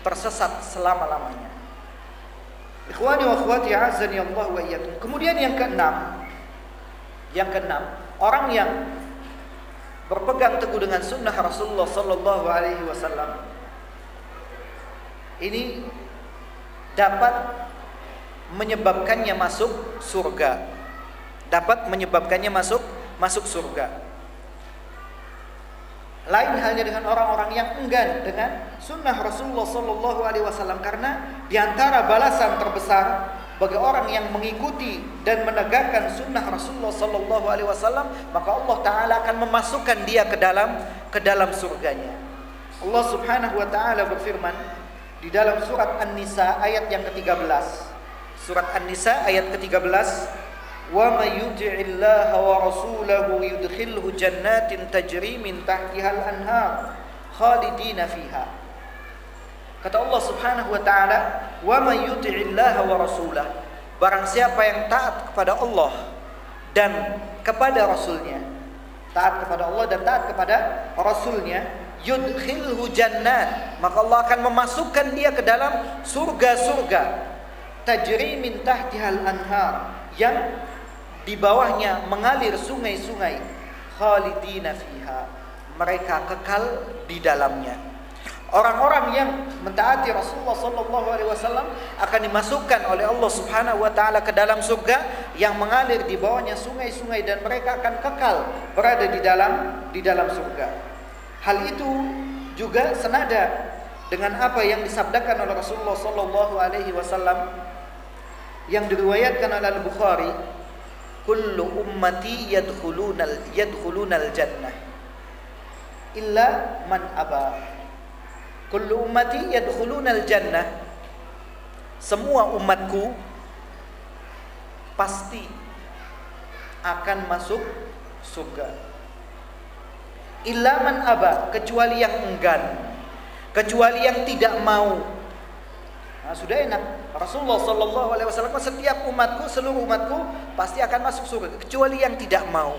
tersesat selama lamanya. Ikhwani wa akhwati azani Allah wa iyyakum. Kemudian yang keenam, yang keenam orang yang berpegang teguh dengan sunnah Rasulullah Sallallahu Alaihi Wasallam ini dapat menyebabkannya masuk surga. Dapat menyebabkannya masuk masuk surga. Lain halnya dengan orang-orang yang enggan dengan sunnah Rasulullah Sallallahu Alaihi Wasallam karena di antara balasan terbesar bagi orang yang mengikuti dan menegakkan sunnah Rasulullah Sallallahu Alaihi Wasallam maka Allah Taala akan memasukkan dia ke dalam ke dalam surganya. Allah Subhanahu Wa Taala berfirman di dalam surat An-Nisa ayat yang ke-13 surat An-Nisa ayat ke-13 wa may yuti'illaha wa rasulahu yudkhilhu jannatin tajri min tahtiha al-anhar khalidina fiha. Kata Allah Subhanahu wa taala, "Wa may wa rasulah." Barang siapa yang taat kepada Allah dan kepada rasulnya, taat kepada Allah dan taat kepada rasulnya, yudkhilhu jannat, maka Allah akan memasukkan dia ke dalam surga-surga. Tajri min tahtihal anhar yang di bawahnya mengalir sungai-sungai khalidina fiha. Mereka kekal di dalamnya orang-orang yang mentaati Rasulullah sallallahu alaihi wasallam akan dimasukkan oleh Allah Subhanahu wa taala ke dalam surga yang mengalir di bawahnya sungai-sungai dan mereka akan kekal berada di dalam di dalam surga. Hal itu juga senada dengan apa yang disabdakan oleh Rasulullah sallallahu alaihi wasallam yang diriwayatkan oleh Al-Bukhari kullu ummati yadkhulunal yadkhulunal jannah illa man aba kullu ummati yadkhulunal jannah semua umatku pasti akan masuk surga. Illa man aba kecuali yang enggan kecuali yang tidak mau. Nah, sudah enak. Rasulullah Shallallahu Alaihi Wasallam setiap umatku seluruh umatku pasti akan masuk surga kecuali yang tidak mau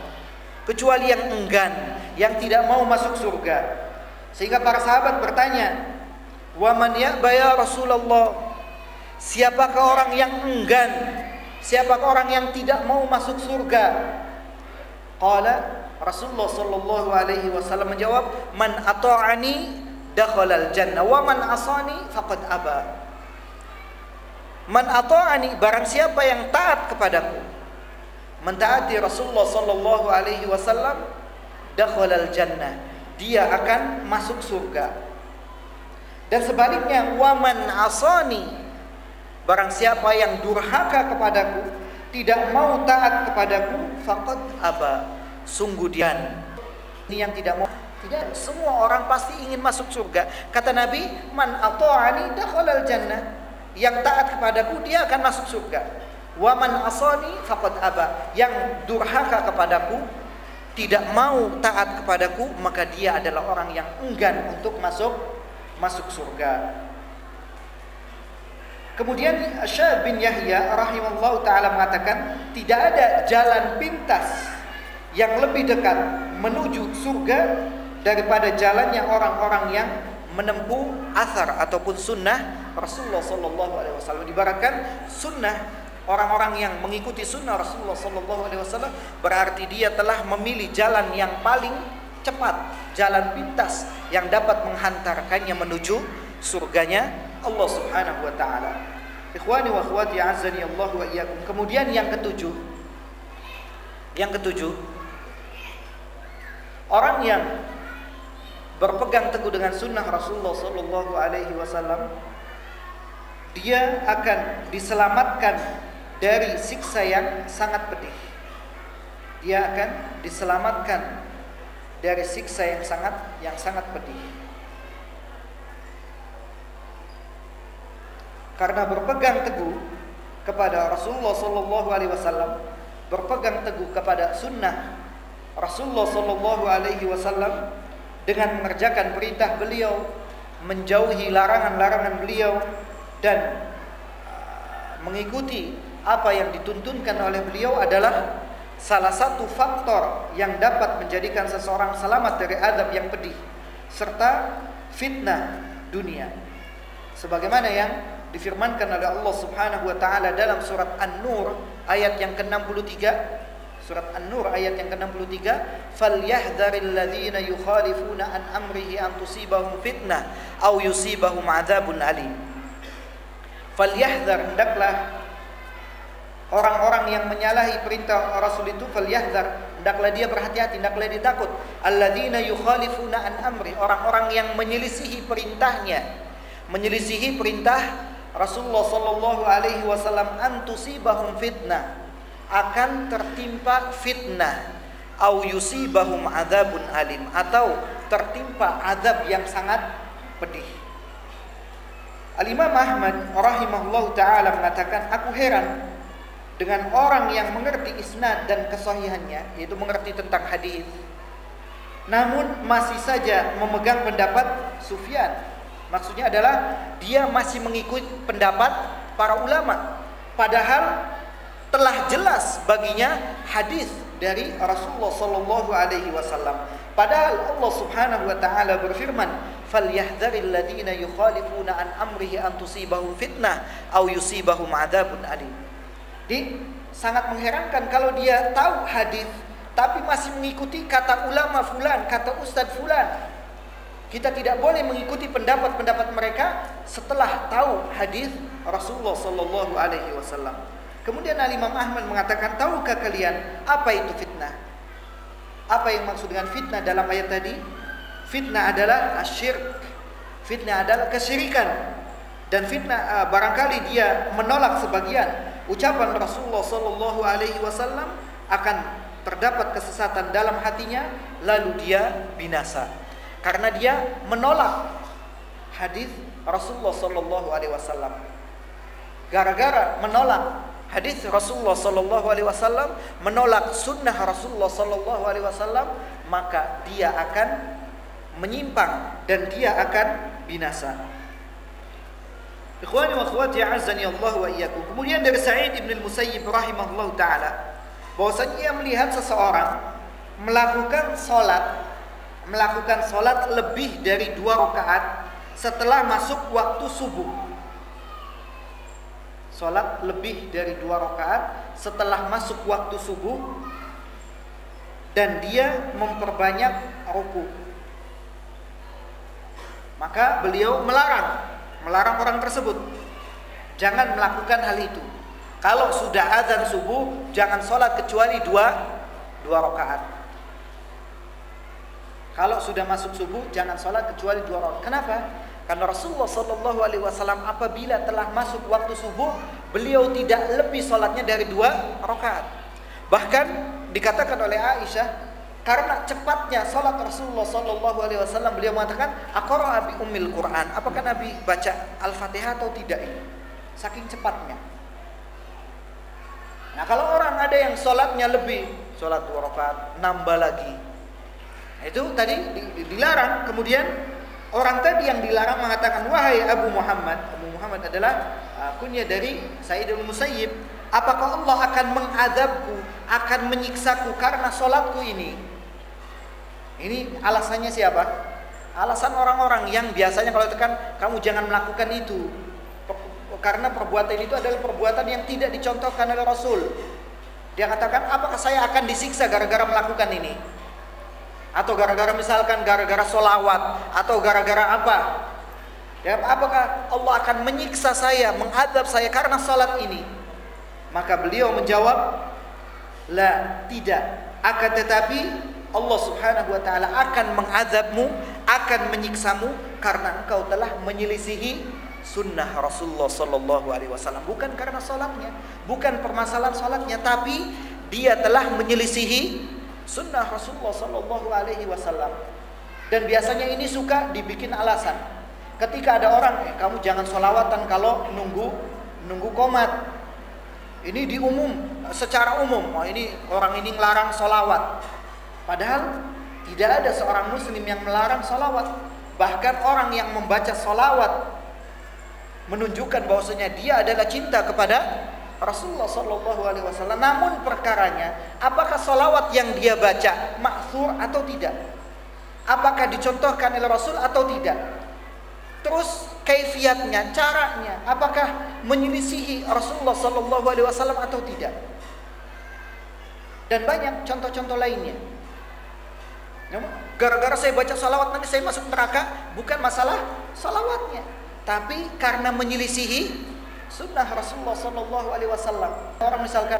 kecuali yang enggan yang tidak mau masuk surga sehingga para sahabat bertanya wa man ya Rasulullah? Siapakah orang yang enggan? Siapakah orang yang tidak mau masuk surga? Qala Rasulullah sallallahu alaihi wasallam menjawab man ata'ani dakhalal jannah wa man asani faqad aba. Man ata'ani barang siapa yang taat kepadaku mentaati Rasulullah sallallahu alaihi wasallam dakhalal jannah dia akan masuk surga. Dan sebaliknya wa man asani barang siapa yang durhaka kepadaku tidak mau taat kepadaku faqad aba. Sungguh dia ini yang tidak mau. Tidak semua orang pasti ingin masuk surga. Kata Nabi man ata'ani dakhalal jannah yang taat kepadaku dia akan masuk surga. Wa man asani faqad aba. Yang durhaka kepadaku tidak mau taat kepadaku maka dia adalah orang yang enggan untuk masuk masuk surga. Kemudian Syekh bin Yahya rahimahullah taala mengatakan tidak ada jalan pintas yang lebih dekat menuju surga daripada jalannya orang-orang yang menempuh asar ataupun sunnah Rasulullah Sallallahu Alaihi sunnah orang-orang yang mengikuti sunnah Rasulullah Sallallahu Alaihi Wasallam berarti dia telah memilih jalan yang paling cepat, jalan pintas yang dapat menghantarkannya menuju surganya Allah Subhanahu Wa Taala. Ikhwani wa akhwati azani Allah wa iyyakum. Kemudian yang ketujuh, yang ketujuh Orang yang berpegang teguh dengan sunnah Rasulullah Sallallahu Alaihi Wasallam, dia akan diselamatkan dari siksa yang sangat pedih. Dia akan diselamatkan dari siksa yang sangat yang sangat pedih. Karena berpegang teguh kepada Rasulullah Sallallahu Alaihi Wasallam, berpegang teguh kepada sunnah Rasulullah Shallallahu Alaihi Wasallam dengan mengerjakan perintah beliau, menjauhi larangan-larangan beliau dan uh, mengikuti apa yang dituntunkan oleh beliau adalah salah satu faktor yang dapat menjadikan seseorang selamat dari adab yang pedih serta fitnah dunia. Sebagaimana yang difirmankan oleh Allah Subhanahu wa taala dalam surat An-Nur ayat yang ke-63 Surat An-Nur ayat yang ke-63, "Falyahdharil ladzina yukhalifuna an amrihi an tusibahum fitnah aw yusibahum adzabun alim." Falyahdhar hendaklah orang-orang yang menyalahi perintah Rasul itu falyahdhar hendaklah dia berhati-hati hendaklah dia takut alladzina yukhalifuna an amri orang-orang yang menyelisihi perintahnya menyelisihi perintah Rasulullah sallallahu alaihi wasallam an tusibahum fitnah akan tertimpa fitnah au yusibahum adzabun alim atau tertimpa azab yang sangat pedih. Al-Imam Ahmad rahimahullah taala mengatakan aku heran dengan orang yang mengerti isnad dan kesahihannya yaitu mengerti tentang hadis namun masih saja memegang pendapat Sufyan. Maksudnya adalah dia masih mengikuti pendapat para ulama padahal telah jelas baginya hadis dari Rasulullah sallallahu alaihi wasallam. Padahal Allah Subhanahu wa taala berfirman, "Falyahdharil ladzina yukhalifuna an amrihi an tusibahum fitnah aw yusibahum adzabun alim." Di sangat mengherankan kalau dia tahu hadis tapi masih mengikuti kata ulama fulan, kata ustadz fulan. Kita tidak boleh mengikuti pendapat-pendapat mereka setelah tahu hadis Rasulullah sallallahu alaihi wasallam. Kemudian Al Imam Ahmad mengatakan, tahukah kalian apa itu fitnah? Apa yang maksud dengan fitnah dalam ayat tadi? Fitnah adalah asyirk. Fitnah adalah kesyirikan. Dan fitnah uh, barangkali dia menolak sebagian ucapan Rasulullah Sallallahu Alaihi Wasallam akan terdapat kesesatan dalam hatinya, lalu dia binasa. Karena dia menolak hadis Rasulullah Sallallahu Alaihi Wasallam. Gara-gara menolak hadis Rasulullah sallallahu alaihi wasallam menolak sunnah Rasulullah sallallahu alaihi wasallam maka dia akan menyimpang dan dia akan binasa. Ikhwani wa akhwati azani Allah wa iyyakum. Kemudian dari Sa'id bin Al-Musayyib rahimahullah taala bahwasanya ia melihat seseorang melakukan salat melakukan salat lebih dari dua rakaat setelah masuk waktu subuh. Salat lebih dari dua rakaat setelah masuk waktu subuh dan dia memperbanyak ruku. Maka beliau melarang, melarang orang tersebut jangan melakukan hal itu. Kalau sudah azan subuh, jangan sholat kecuali dua dua rakaat. Kalau sudah masuk subuh, jangan sholat kecuali dua rakaat. Kenapa? Karena Rasulullah Shallallahu Alaihi Wasallam apabila telah masuk waktu subuh, beliau tidak lebih sholatnya dari dua rakaat. Bahkan dikatakan oleh Aisyah, karena cepatnya salat Rasulullah Sallallahu Alaihi Wasallam beliau mengatakan akora abi umil Quran. Apakah Nabi baca al-fatihah atau tidak ini? Saking cepatnya. Nah kalau orang ada yang salatnya lebih salat dua rakaat nambah lagi. Nah, itu tadi dilarang. Kemudian orang tadi yang dilarang mengatakan wahai Abu Muhammad Abu Muhammad adalah uh, kunyah dari Sayyidul Musayyib apakah Allah akan mengadabku akan menyiksaku karena solatku ini ini alasannya siapa? Alasan orang-orang yang biasanya kalau tekan kamu jangan melakukan itu. Karena perbuatan itu adalah perbuatan yang tidak dicontohkan oleh Rasul. Dia katakan apakah saya akan disiksa gara-gara melakukan ini? Atau gara-gara misalkan gara-gara solawat atau gara-gara apa? Ya apakah Allah akan menyiksa saya menghadap saya karena salat ini? Maka beliau menjawab la tidak. Akan tetapi Allah Subhanahu wa taala akan mengadabmu akan menyiksamu karena engkau telah menyelisihi sunnah Rasulullah sallallahu alaihi wasallam bukan karena salatnya bukan permasalahan salatnya tapi dia telah menyelisihi sunnah Rasulullah Sallallahu Alaihi Wasallam. Dan biasanya ini suka dibikin alasan. Ketika ada orang, eh, kamu jangan solawatan kalau nunggu nunggu komat. Ini di umum, secara umum. Oh, ini orang ini melarang solawat. Padahal tidak ada seorang muslim yang melarang solawat. Bahkan orang yang membaca solawat menunjukkan bahwasanya dia adalah cinta kepada Rasulullah Shallallahu Alaihi Wasallam. Namun perkaranya, apakah solawat yang dia baca maksur atau tidak? Apakah dicontohkan oleh Rasul atau tidak? Terus kaifiatnya, caranya, apakah menyelisihi Rasulullah Shallallahu Alaihi Wasallam atau tidak? Dan banyak contoh-contoh lainnya. Gara-gara saya baca salawat nanti saya masuk neraka, bukan masalah salawatnya, tapi karena menyelisihi sunnah Rasulullah Wasallam. Orang misalkan,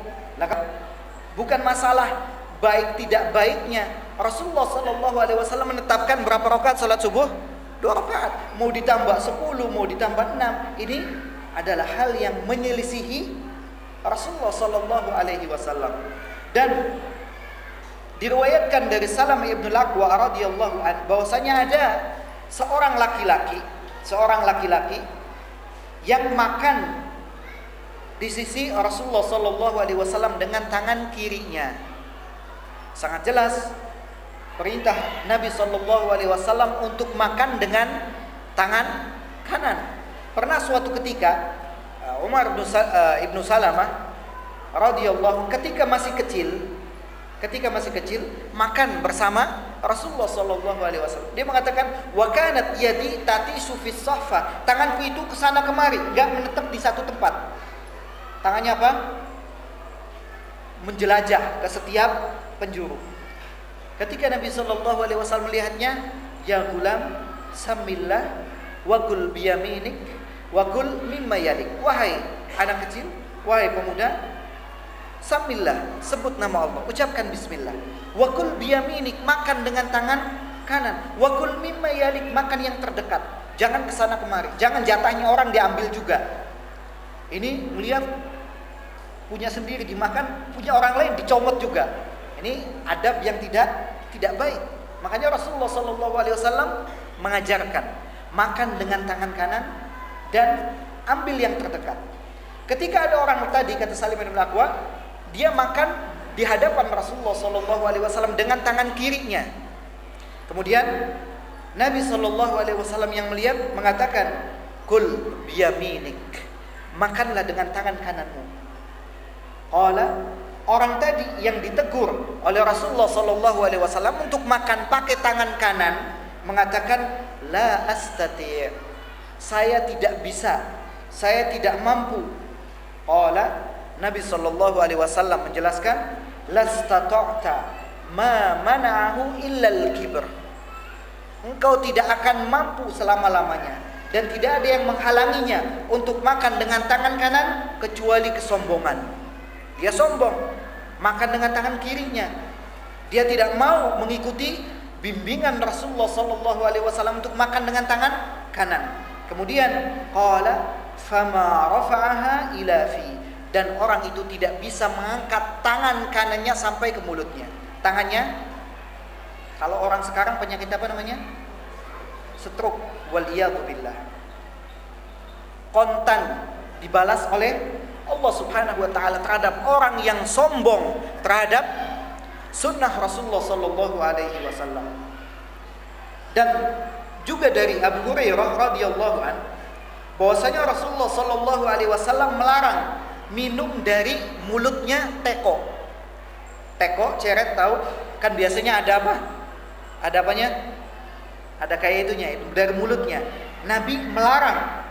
bukan masalah baik tidak baiknya. Rasulullah Wasallam menetapkan berapa rakaat salat subuh? Dua rakaat. Mau ditambah sepuluh, mau ditambah enam. Ini adalah hal yang menyelisihi Rasulullah Sallallahu Alaihi Wasallam. Dan diriwayatkan dari Salam ibnu Lakwa radhiyallahu an bahwasanya ada seorang laki-laki, seorang laki-laki yang makan di sisi Rasulullah Shallallahu Alaihi Wasallam dengan tangan kirinya. Sangat jelas perintah Nabi Shallallahu Alaihi Wasallam untuk makan dengan tangan kanan. Pernah suatu ketika uh, Umar uh, ibnu Salamah radhiyallahu ketika masih kecil, ketika masih kecil makan bersama Rasulullah Shallallahu Alaihi Wasallam. Dia mengatakan, wakanat yadi tati sufis sofa. Tanganku itu ke sana kemari, nggak menetap di satu tempat. Tangannya apa? Menjelajah ke setiap penjuru. Ketika Nabi Shallallahu Alaihi Wasallam melihatnya, ya gulam, samillah, wakul biyaminik, wakul mimma yalik. Wahai anak kecil, wahai pemuda, Samillah, sebut nama Allah, ucapkan bismillah. Wakul biyaminik, makan dengan tangan kanan. Wakul mimma yalik, makan yang terdekat. Jangan ke sana kemari, jangan jatahnya orang diambil juga. Ini melihat punya sendiri dimakan, punya orang lain dicomot juga. Ini adab yang tidak tidak baik. Makanya Rasulullah Shallallahu Alaihi Wasallam mengajarkan makan dengan tangan kanan dan ambil yang terdekat. Ketika ada orang tadi kata Salim bin Al-Aqwa, dia makan di hadapan Rasulullah Shallallahu alaihi wasallam dengan tangan kirinya. Kemudian Nabi Shallallahu alaihi wasallam yang melihat mengatakan, "Kul biyaminik." Makanlah dengan tangan kananmu. Qala orang tadi yang ditegur oleh Rasulullah Shallallahu alaihi wasallam untuk makan pakai tangan kanan mengatakan la astati saya tidak bisa saya tidak mampu qala Nabi sallallahu alaihi wasallam menjelaskan lastata'ta ma mana'ahu illa al-kibr engkau tidak akan mampu selama-lamanya dan tidak ada yang menghalanginya untuk makan dengan tangan kanan kecuali kesombongan. Dia sombong makan dengan tangan kirinya. Dia tidak mau mengikuti bimbingan Rasulullah sallallahu alaihi wasallam untuk makan dengan tangan kanan. Kemudian qala fama rafa'aha ila fi dan orang itu tidak bisa mengangkat tangan kanannya sampai ke mulutnya. Tangannya kalau orang sekarang penyakit apa namanya? Stroke waliyadzubillah. Kontan dibalas oleh Allah Subhanahu wa taala terhadap orang yang sombong terhadap sunnah Rasulullah sallallahu alaihi wasallam. Dan juga dari Abu Hurairah radhiyallahu an bahwasanya Rasulullah sallallahu alaihi wasallam melarang minum dari mulutnya teko. Teko, ceret tahu? Kan biasanya ada apa? Ada apanya? Ada kayak itunya, itu dari mulutnya. Nabi melarang.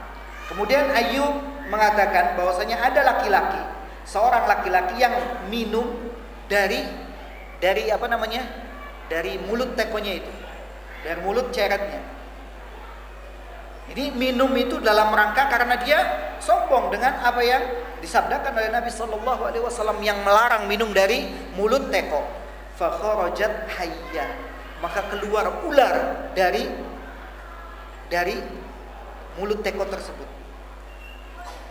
Kemudian Ayub mengatakan bahwasanya ada laki-laki, seorang laki-laki yang minum dari dari apa namanya? Dari mulut tekonya itu. Dari mulut ceretnya. Ini minum itu dalam rangka karena dia sombong dengan apa yang disabdakan oleh Nabi Shallallahu Alaihi Wasallam yang melarang minum dari mulut teko. Fakharajat hayya maka keluar ular dari dari mulut teko tersebut.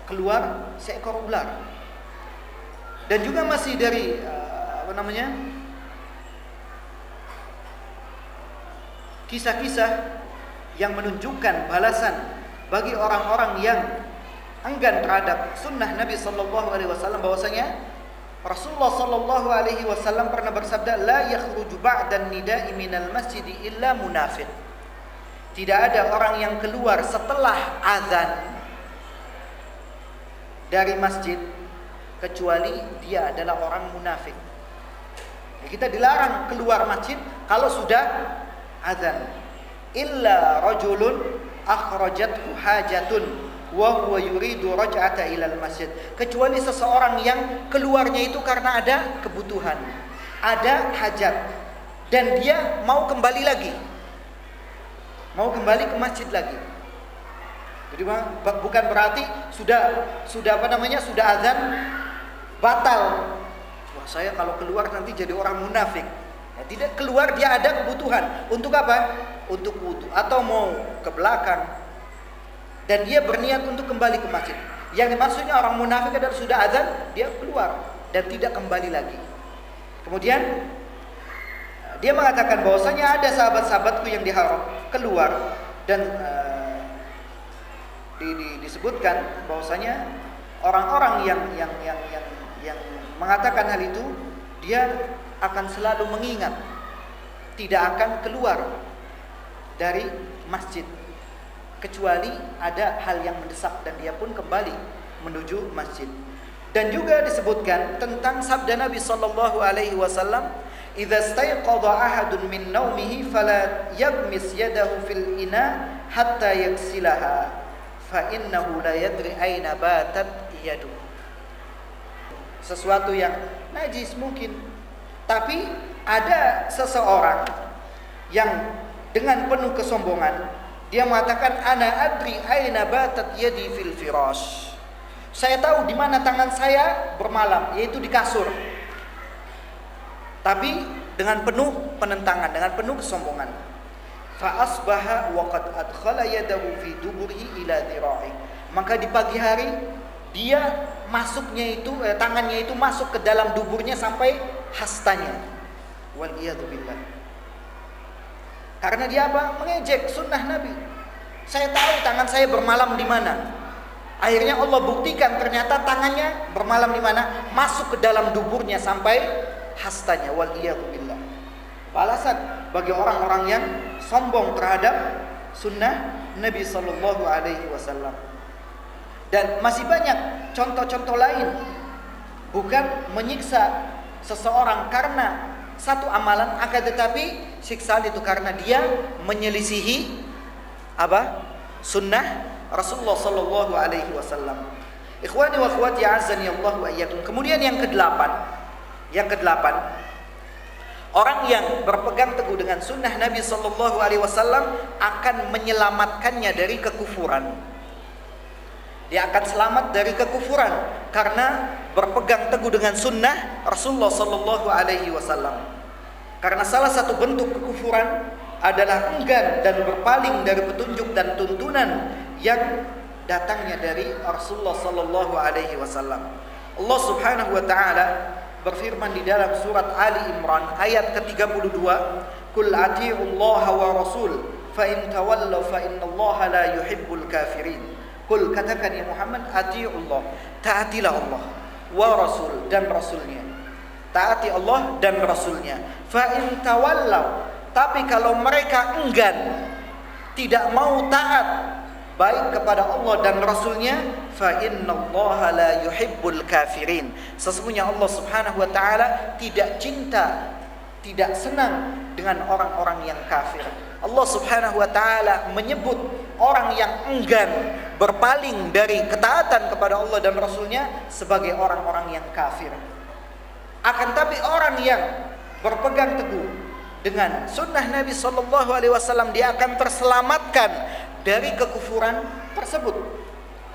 Keluar seekor ular. Dan juga masih dari uh, apa namanya kisah-kisah yang menunjukkan balasan bagi orang-orang yang enggan terhadap sunnah Nabi Sallallahu Alaihi Wasallam bahwasanya Rasulullah Sallallahu Alaihi Wasallam pernah bersabda la yakhruju ba'dan nida'i minal masjid illa munafiq tidak ada orang yang keluar setelah azan dari masjid kecuali dia adalah orang munafik. Kita dilarang keluar masjid kalau sudah azan illa rajulun akhrajathu hajatun wa huwa yuridu raj'ata ilal masjid. Kecuali seseorang yang keluarnya itu karena ada kebutuhan ada hajat dan dia mau kembali lagi. Mau kembali ke masjid lagi. Jadi bukan berarti sudah sudah apa namanya sudah azan batal. Wah saya kalau keluar nanti jadi orang munafik ya, tidak keluar dia ada kebutuhan untuk apa untuk wudhu atau mau ke belakang dan dia berniat untuk kembali ke masjid. Yang dimaksudnya orang munafik adalah sudah azan, dia keluar dan tidak kembali lagi. Kemudian dia mengatakan bahwasanya ada sahabat-sahabatku yang diharam keluar dan uh, di, di, disebutkan bahwasanya orang-orang yang yang yang yang yang mengatakan hal itu dia akan selalu mengingat tidak akan keluar dari masjid kecuali ada hal yang mendesak dan dia pun kembali menuju masjid. Dan juga disebutkan tentang sabda Nabi sallallahu alaihi wasallam, "Idza stayqadha ahadun min naumihi fala yaghmis yadahu fil ina hatta yaghsilaha, fa innahu la yadri aina batat yadu." Sesuatu yang najis mungkin, tapi ada seseorang yang dengan penuh kesombongan dia mengatakan ana adri aina batat yadi fil firash. Saya tahu di mana tangan saya bermalam, yaitu di kasur. Tapi dengan penuh penentangan, dengan penuh kesombongan. Fa asbaha wa qad adkhala yadahu fi duburihi ila dhira'i. Maka di pagi hari dia masuknya itu eh, tangannya itu masuk ke dalam duburnya sampai hastanya. Wal billah. Karena dia apa? Mengejek sunnah Nabi. Saya tahu tangan saya bermalam di mana. Akhirnya Allah buktikan ternyata tangannya bermalam di mana? Masuk ke dalam duburnya sampai hastanya. Wal billah. Alasan bagi orang-orang yang sombong terhadap sunnah Nabi Sallallahu Alaihi Wasallam. Dan masih banyak contoh-contoh lain. Bukan menyiksa seseorang karena satu amalan akan tetapi siksaan itu karena dia menyelisihi apa? Sunnah Rasulullah sallallahu alaihi wasallam. Ikhwani wa akhwati azani Allah wa. Kemudian yang kedelapan, yang kedelapan, orang yang berpegang teguh dengan sunnah Nabi sallallahu alaihi wasallam akan menyelamatkannya dari kekufuran. Dia akan selamat dari kekufuran karena berpegang teguh dengan sunnah Rasulullah sallallahu alaihi wasallam. Karena salah satu bentuk kekufuran adalah enggan dan berpaling dari petunjuk dan tuntunan yang datangnya dari Rasulullah sallallahu alaihi wasallam. Allah Subhanahu wa taala berfirman di dalam surat Ali Imran ayat ke-32, "Qul atii'ullaha wa rasul, fa in tawallaw fa innallaha la yuhibbul kafirin." Kul katakan ya Muhammad atiullah taatilah Allah. Wa rasul dan rasulnya. Taati Allah dan rasulnya. Fa in tawallaw tapi kalau mereka enggan tidak mau taat baik kepada Allah dan rasulnya fa innallaha la yuhibbul kafirin. Sesungguhnya Allah Subhanahu wa taala tidak cinta tidak senang dengan orang-orang yang kafir Allah Subhanahu wa taala menyebut orang yang enggan berpaling dari ketaatan kepada Allah dan Rasulnya sebagai orang-orang yang kafir. Akan tapi orang yang berpegang teguh dengan sunnah Nabi Shallallahu Alaihi Wasallam dia akan terselamatkan dari kekufuran tersebut.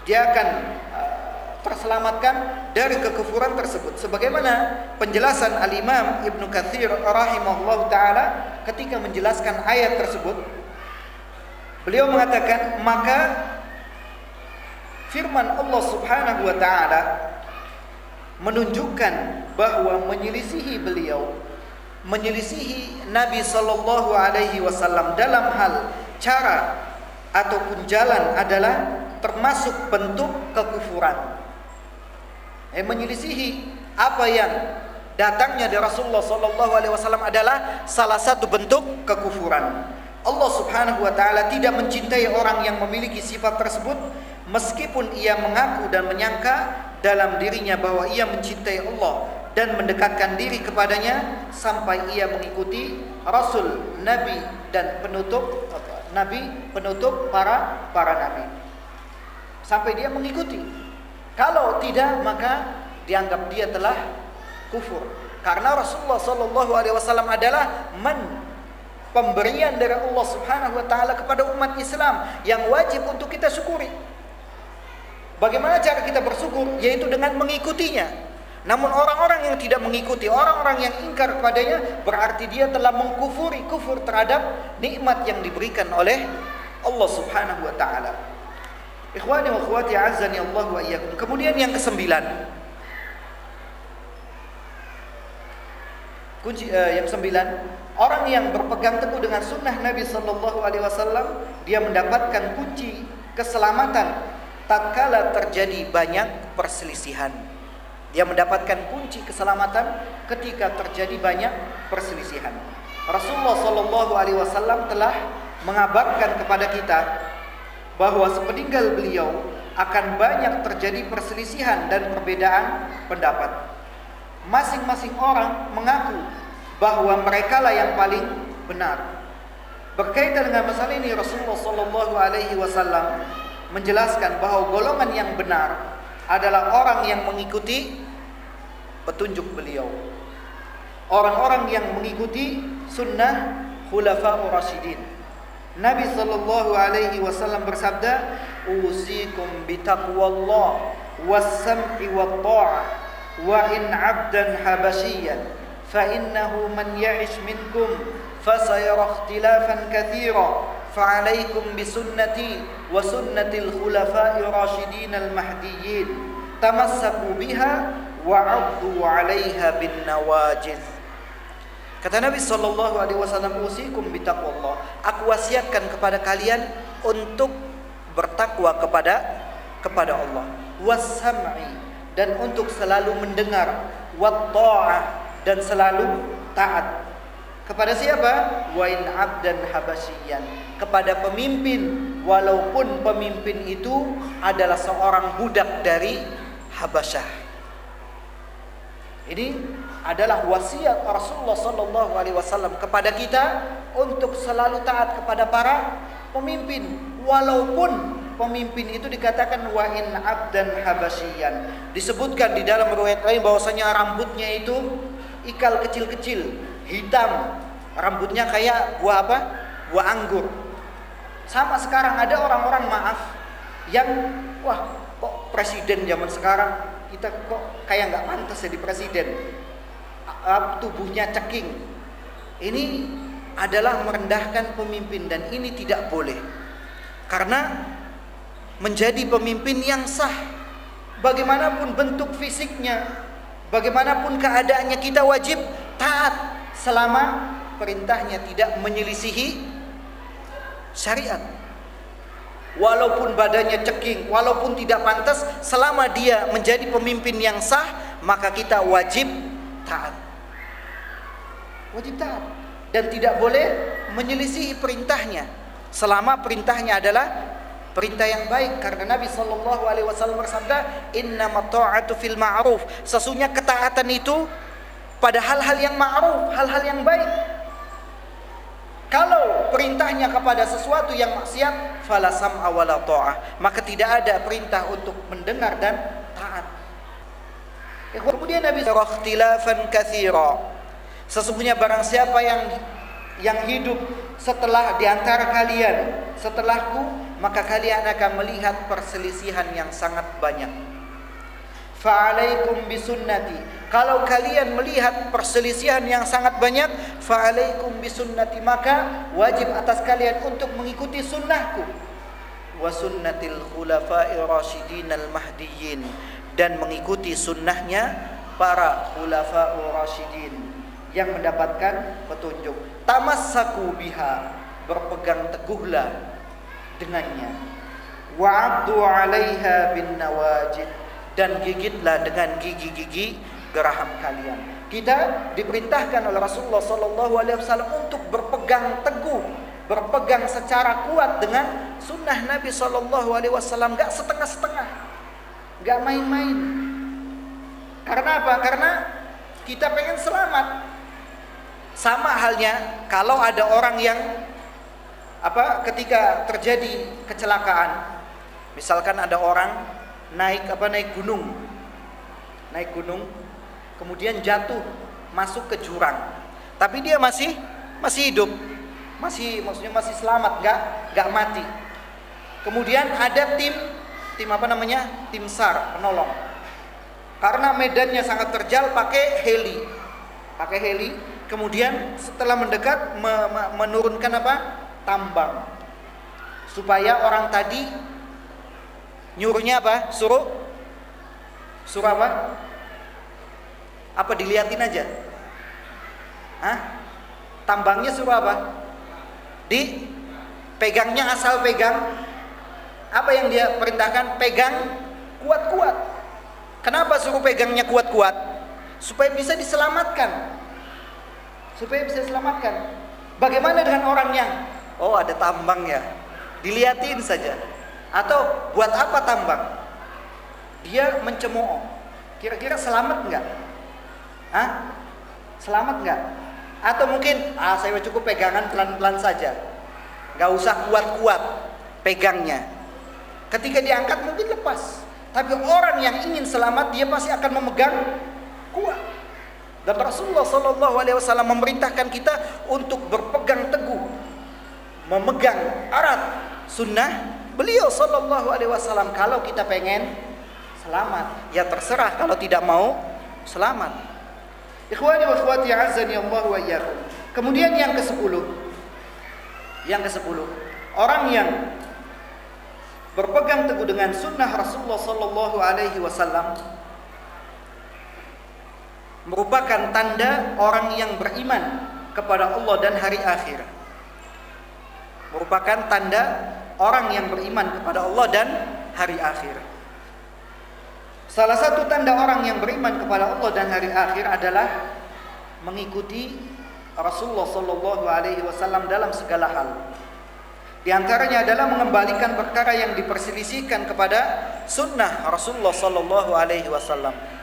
Dia akan uh, terselamatkan dari kekufuran tersebut. Sebagaimana penjelasan Al Imam Ibnu Katsir rahimahullah taala ketika menjelaskan ayat tersebut, beliau mengatakan maka firman Allah Subhanahu wa taala menunjukkan bahwa menyelisihi beliau menyelisihi Nabi sallallahu alaihi wasallam dalam hal cara ataupun jalan adalah termasuk bentuk kekufuran. Eh, menyelisihi apa yang datangnya dari Rasulullah sallallahu alaihi wasallam adalah salah satu bentuk kekufuran. Allah Subhanahu wa taala tidak mencintai orang yang memiliki sifat tersebut meskipun ia mengaku dan menyangka dalam dirinya bahwa ia mencintai Allah dan mendekatkan diri kepadanya sampai ia mengikuti rasul, nabi dan penutup nabi, penutup para para nabi. Sampai dia mengikuti. Kalau tidak maka dianggap dia telah kufur. Karena Rasulullah sallallahu alaihi wasallam adalah man pemberian dari Allah Subhanahu wa taala kepada umat Islam yang wajib untuk kita syukuri. Bagaimana cara kita bersyukur? Yaitu dengan mengikutinya. Namun orang-orang yang tidak mengikuti, orang-orang yang ingkar kepadanya berarti dia telah mengkufuri kufur terhadap nikmat yang diberikan oleh Allah Subhanahu wa taala. Ikhwani wa akhwati azani Allah wa iyyakum. Kemudian yang kesembilan. Kunci uh, yang sembilan, orang yang berpegang teguh dengan sunnah Nabi Sallallahu Alaihi Wasallam, dia mendapatkan kunci keselamatan tatkala terjadi banyak perselisihan. Dia mendapatkan kunci keselamatan ketika terjadi banyak perselisihan. Rasulullah Sallallahu Alaihi Wasallam telah mengabarkan kepada kita bahwa sepeninggal beliau akan banyak terjadi perselisihan dan perbedaan pendapat masing-masing orang mengaku bahwa mereka lah yang paling benar. Berkaitan dengan masalah ini Rasulullah Shallallahu Alaihi Wasallam menjelaskan bahwa golongan yang benar adalah orang yang mengikuti petunjuk beliau. Orang-orang yang mengikuti sunnah khulafa rasyidin. Nabi sallallahu alaihi wasallam bersabda, "Usikum bitaqwallah was-sam'i wat-tha'ah وإن عبدا حبشيا فإنه من يعش منكم فسيرى اختلافا كثيرا فعليكم بسنتي وسنة الخلفاء الراشدين المهديين تمسكوا بها وعضوا عليها بالنواجذ Kata Nabi Shallallahu Alaihi Wasallam, usikum bitaqwallah. Aku wasiatkan kepada kalian untuk bertakwa kepada kepada Allah. Wasam'i dan untuk selalu mendengar. Wat dan selalu taat. Kepada siapa? Wa in abdan habasyian. Kepada pemimpin walaupun pemimpin itu adalah seorang budak dari Habasyah. Ini adalah wasiat Rasulullah sallallahu alaihi wasallam kepada kita untuk selalu taat kepada para pemimpin. Walaupun pemimpin itu dikatakan wa in abdan habasyian. Disebutkan di dalam riwayat lain bahwasanya rambutnya itu ikal kecil-kecil hitam. Rambutnya kayak buah apa? Buah anggur. Sama sekarang ada orang-orang maaf yang wah kok presiden zaman sekarang? Kita kok kayak nggak pantas jadi presiden uh, tubuhnya ceking. Ini adalah merendahkan pemimpin dan ini tidak boleh. Karena menjadi pemimpin yang sah bagaimanapun bentuk fisiknya, bagaimanapun keadaannya kita wajib taat selama perintahnya tidak menyelisihi syariat. Walaupun badannya ceking, walaupun tidak pantas, selama dia menjadi pemimpin yang sah, maka kita wajib taat. Wajib taat dan tidak boleh menyelisihi perintahnya. Selama perintahnya adalah perintah yang baik. Karena Nabi sallallahu alaihi wasallam bersabda innamat ta'atu fil ma'ruf. Sesungguhnya ketaatan itu pada hal-hal yang ma'ruf hal-hal yang baik. Kalau perintahnya kepada sesuatu yang maksiat fala sam'a wala ta'ah. Maka tidak ada perintah untuk mendengar dan taat. Kemudian Nabi ikhtilafan katsira Sesungguhnya barang siapa yang yang hidup setelah di antara kalian setelahku maka kalian akan melihat perselisihan yang sangat banyak. Fa'alaikum bisunnati. Kalau kalian melihat perselisihan yang sangat banyak, fa'alaikum bisunnati maka wajib atas kalian untuk mengikuti sunnahku. Wa sunnatil khulafa'ir rasyidin al-mahdiyyin dan mengikuti sunnahnya para khulafa'ur rasyidin yang mendapatkan petunjuk. Tamassaku biha, berpegang teguhlah dengannya. Wa'addu 'alaiha bin nawajid dan gigitlah dengan gigi-gigi geraham kalian. Kita diperintahkan oleh Rasulullah sallallahu alaihi wasallam untuk berpegang teguh, berpegang secara kuat dengan sunnah Nabi sallallahu alaihi wasallam, enggak setengah-setengah. Enggak main-main. Karena apa? Karena kita pengen selamat, sama halnya kalau ada orang yang apa ketika terjadi kecelakaan, misalkan ada orang naik apa naik gunung, naik gunung, kemudian jatuh masuk ke jurang, tapi dia masih masih hidup, masih maksudnya masih selamat, nggak nggak mati. Kemudian ada tim tim apa namanya? Tim sar penolong, karena medannya sangat terjal pakai heli, pakai heli kemudian setelah mendekat me me menurunkan apa? Tambang. Supaya orang tadi nyuruhnya apa? Suruh? Suruh apa? Apa diliatin aja? Hah? tambangnya suruh apa? Di pegangnya asal pegang. Apa yang dia perintahkan? Pegang kuat-kuat. Kenapa suruh pegangnya kuat-kuat? Supaya bisa diselamatkan supaya bisa selamatkan. Bagaimana dengan orang yang oh ada tambang ya, dilihatin saja. Atau buat apa tambang? Dia mencemooh. Kira-kira selamat nggak? Hah? Selamat nggak? Atau mungkin ah saya cukup pegangan pelan-pelan saja, nggak usah kuat-kuat pegangnya. Ketika diangkat mungkin lepas. Tapi orang yang ingin selamat dia pasti akan memegang kuat. Dan Rasulullah Sallallahu Alaihi Wasallam memerintahkan kita untuk berpegang teguh, memegang erat sunnah beliau Sallallahu Alaihi Wasallam. Kalau kita pengen selamat, ya terserah. Kalau tidak mau selamat. Ikhwani wa akhwati azani Allah wa iyyakum. Kemudian yang ke-10. Yang ke-10, orang yang berpegang teguh dengan sunnah Rasulullah sallallahu alaihi wasallam merupakan tanda orang yang beriman kepada Allah dan hari akhir. Merupakan tanda orang yang beriman kepada Allah dan hari akhir. Salah satu tanda orang yang beriman kepada Allah dan hari akhir adalah mengikuti Rasulullah sallallahu alaihi wasallam dalam segala hal. Di antaranya adalah mengembalikan perkara yang diperselisihkan kepada sunnah Rasulullah sallallahu alaihi wasallam.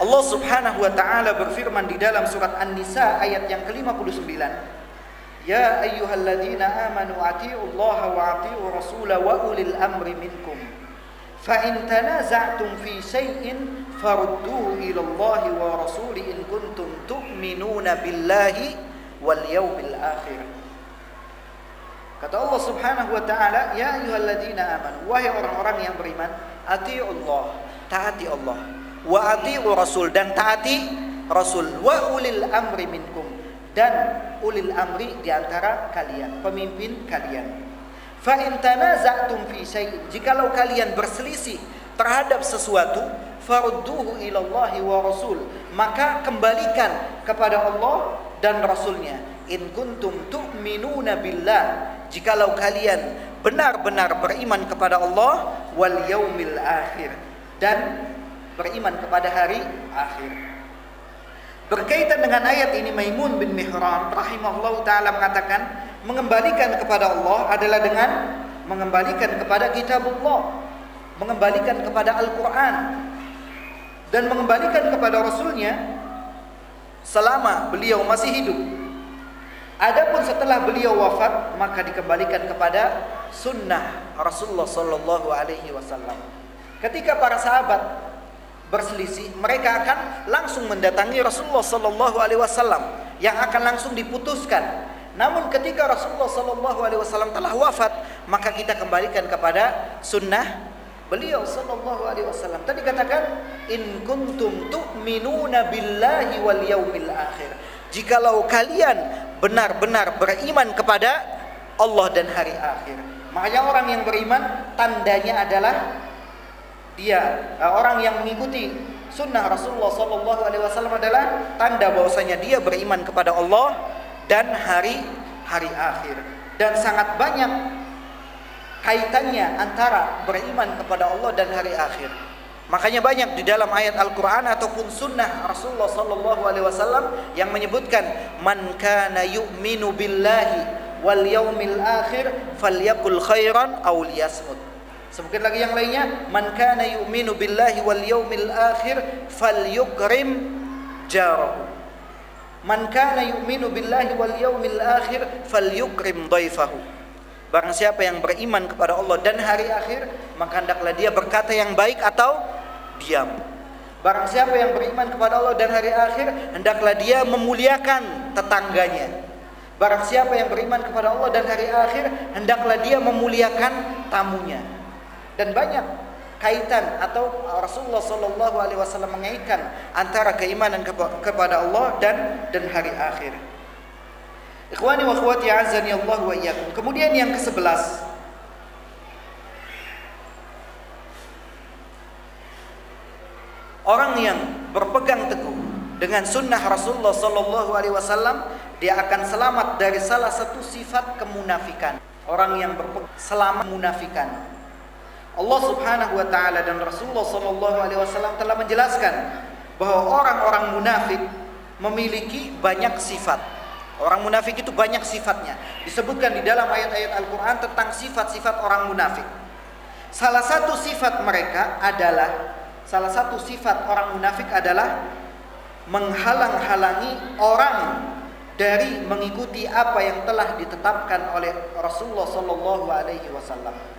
Allah Subhanahu wa taala berfirman di dalam surat An-Nisa ayat yang ke-59. Ya ayyuhalladzina amanu atii'u Allah wa atii'u Rasula wa ulil amri minkum. Fa in tanaza'tum fi shay'in farudduhu ila Allah wa rasuli in kuntum tu'minuna billahi wal yawmil akhir. Kata Allah Subhanahu wa taala, "Ya ayyuhalladzina amanu, wahai orang-orang yang beriman, atii'u Allah, taati Allah, wa atii'u Rasul dan taati Rasul, wa ulil amri minkum dan ulil amri di antara kalian, pemimpin kalian. Fa in tanaza'tum fi syai'in, jikalau kalian berselisih terhadap sesuatu, farudduhu ila Allah wa Rasul, maka kembalikan kepada Allah dan Rasulnya. In kuntum tu'minuna billah, jikalau kalian benar-benar beriman kepada Allah wal yaumil akhir dan beriman kepada hari akhir. Berkaitan dengan ayat ini Maimun bin Mihran rahimahullah taala mengatakan mengembalikan kepada Allah adalah dengan mengembalikan kepada kitabullah, mengembalikan kepada Al-Qur'an dan mengembalikan kepada Rasulnya selama beliau masih hidup. Adapun setelah beliau wafat maka dikembalikan kepada sunnah Rasulullah Sallallahu Alaihi Wasallam. Ketika para sahabat berselisih, mereka akan langsung mendatangi Rasulullah Sallallahu Alaihi Wasallam yang akan langsung diputuskan. Namun ketika Rasulullah Sallallahu Alaihi Wasallam telah wafat, maka kita kembalikan kepada sunnah beliau Sallallahu Alaihi Wasallam. Tadi katakan, in kuntum tu'minuna billahi wal yaumil akhir. Jikalau kalian benar-benar beriman kepada Allah dan hari akhir. Makanya orang yang beriman tandanya adalah dia orang yang mengikuti sunnah Rasulullah Sallallahu Alaihi Wasallam adalah tanda bahwasanya dia beriman kepada Allah dan hari hari akhir dan sangat banyak kaitannya antara beriman kepada Allah dan hari akhir. Makanya banyak di dalam ayat Al-Qur'an ataupun sunnah Rasulullah sallallahu alaihi wasallam yang menyebutkan man kana yu'minu billahi wal yaumil akhir falyakul khairan aw liyasmut. Sebutkan lagi yang lainnya, man kana yu'minu billahi wal yaumil akhir falyukrim jarahu. Man kana yu'minu billahi wal yaumil akhir falyukrim dhaifahu. Barang siapa yang beriman kepada Allah dan hari akhir, maka hendaklah dia berkata yang baik atau diam. Barang siapa yang beriman kepada Allah dan hari akhir, hendaklah dia memuliakan tetangganya. Barang siapa yang beriman kepada Allah dan hari akhir, hendaklah dia memuliakan tamunya. Dan banyak kaitan atau Rasulullah Shallallahu Alaihi Wasallam mengaitkan antara keimanan kepada Allah dan dan hari akhir. Ikhwani wa akhwati azani Allah wa iyyakum. Kemudian yang ke-11 Orang yang berpegang teguh dengan sunnah Rasulullah sallallahu alaihi wasallam dia akan selamat dari salah satu sifat kemunafikan. Orang yang berpegang selamat munafikan. Allah Subhanahu wa taala dan Rasulullah sallallahu alaihi wasallam telah menjelaskan bahwa orang-orang munafik memiliki banyak sifat. Orang munafik itu banyak sifatnya. Disebutkan di dalam ayat-ayat Al-Qur'an tentang sifat-sifat orang munafik. Salah satu sifat mereka adalah salah satu sifat orang munafik adalah menghalang-halangi orang dari mengikuti apa yang telah ditetapkan oleh Rasulullah Sallallahu Alaihi Wasallam.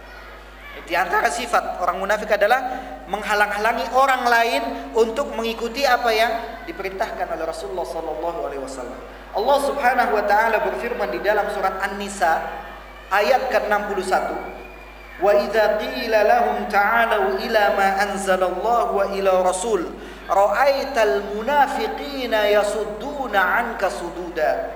Di antara sifat orang munafik adalah menghalang-halangi orang lain untuk mengikuti apa yang diperintahkan oleh Rasulullah Sallallahu Alaihi Wasallam. Allah Subhanahu Wa Taala berfirman di dalam surat An-Nisa ayat ke-61. Wa idza qila lahum ta'alu ila ma anzalallahu wa ila rasul ra'aital munafiqina yasudduna 'anka sududa.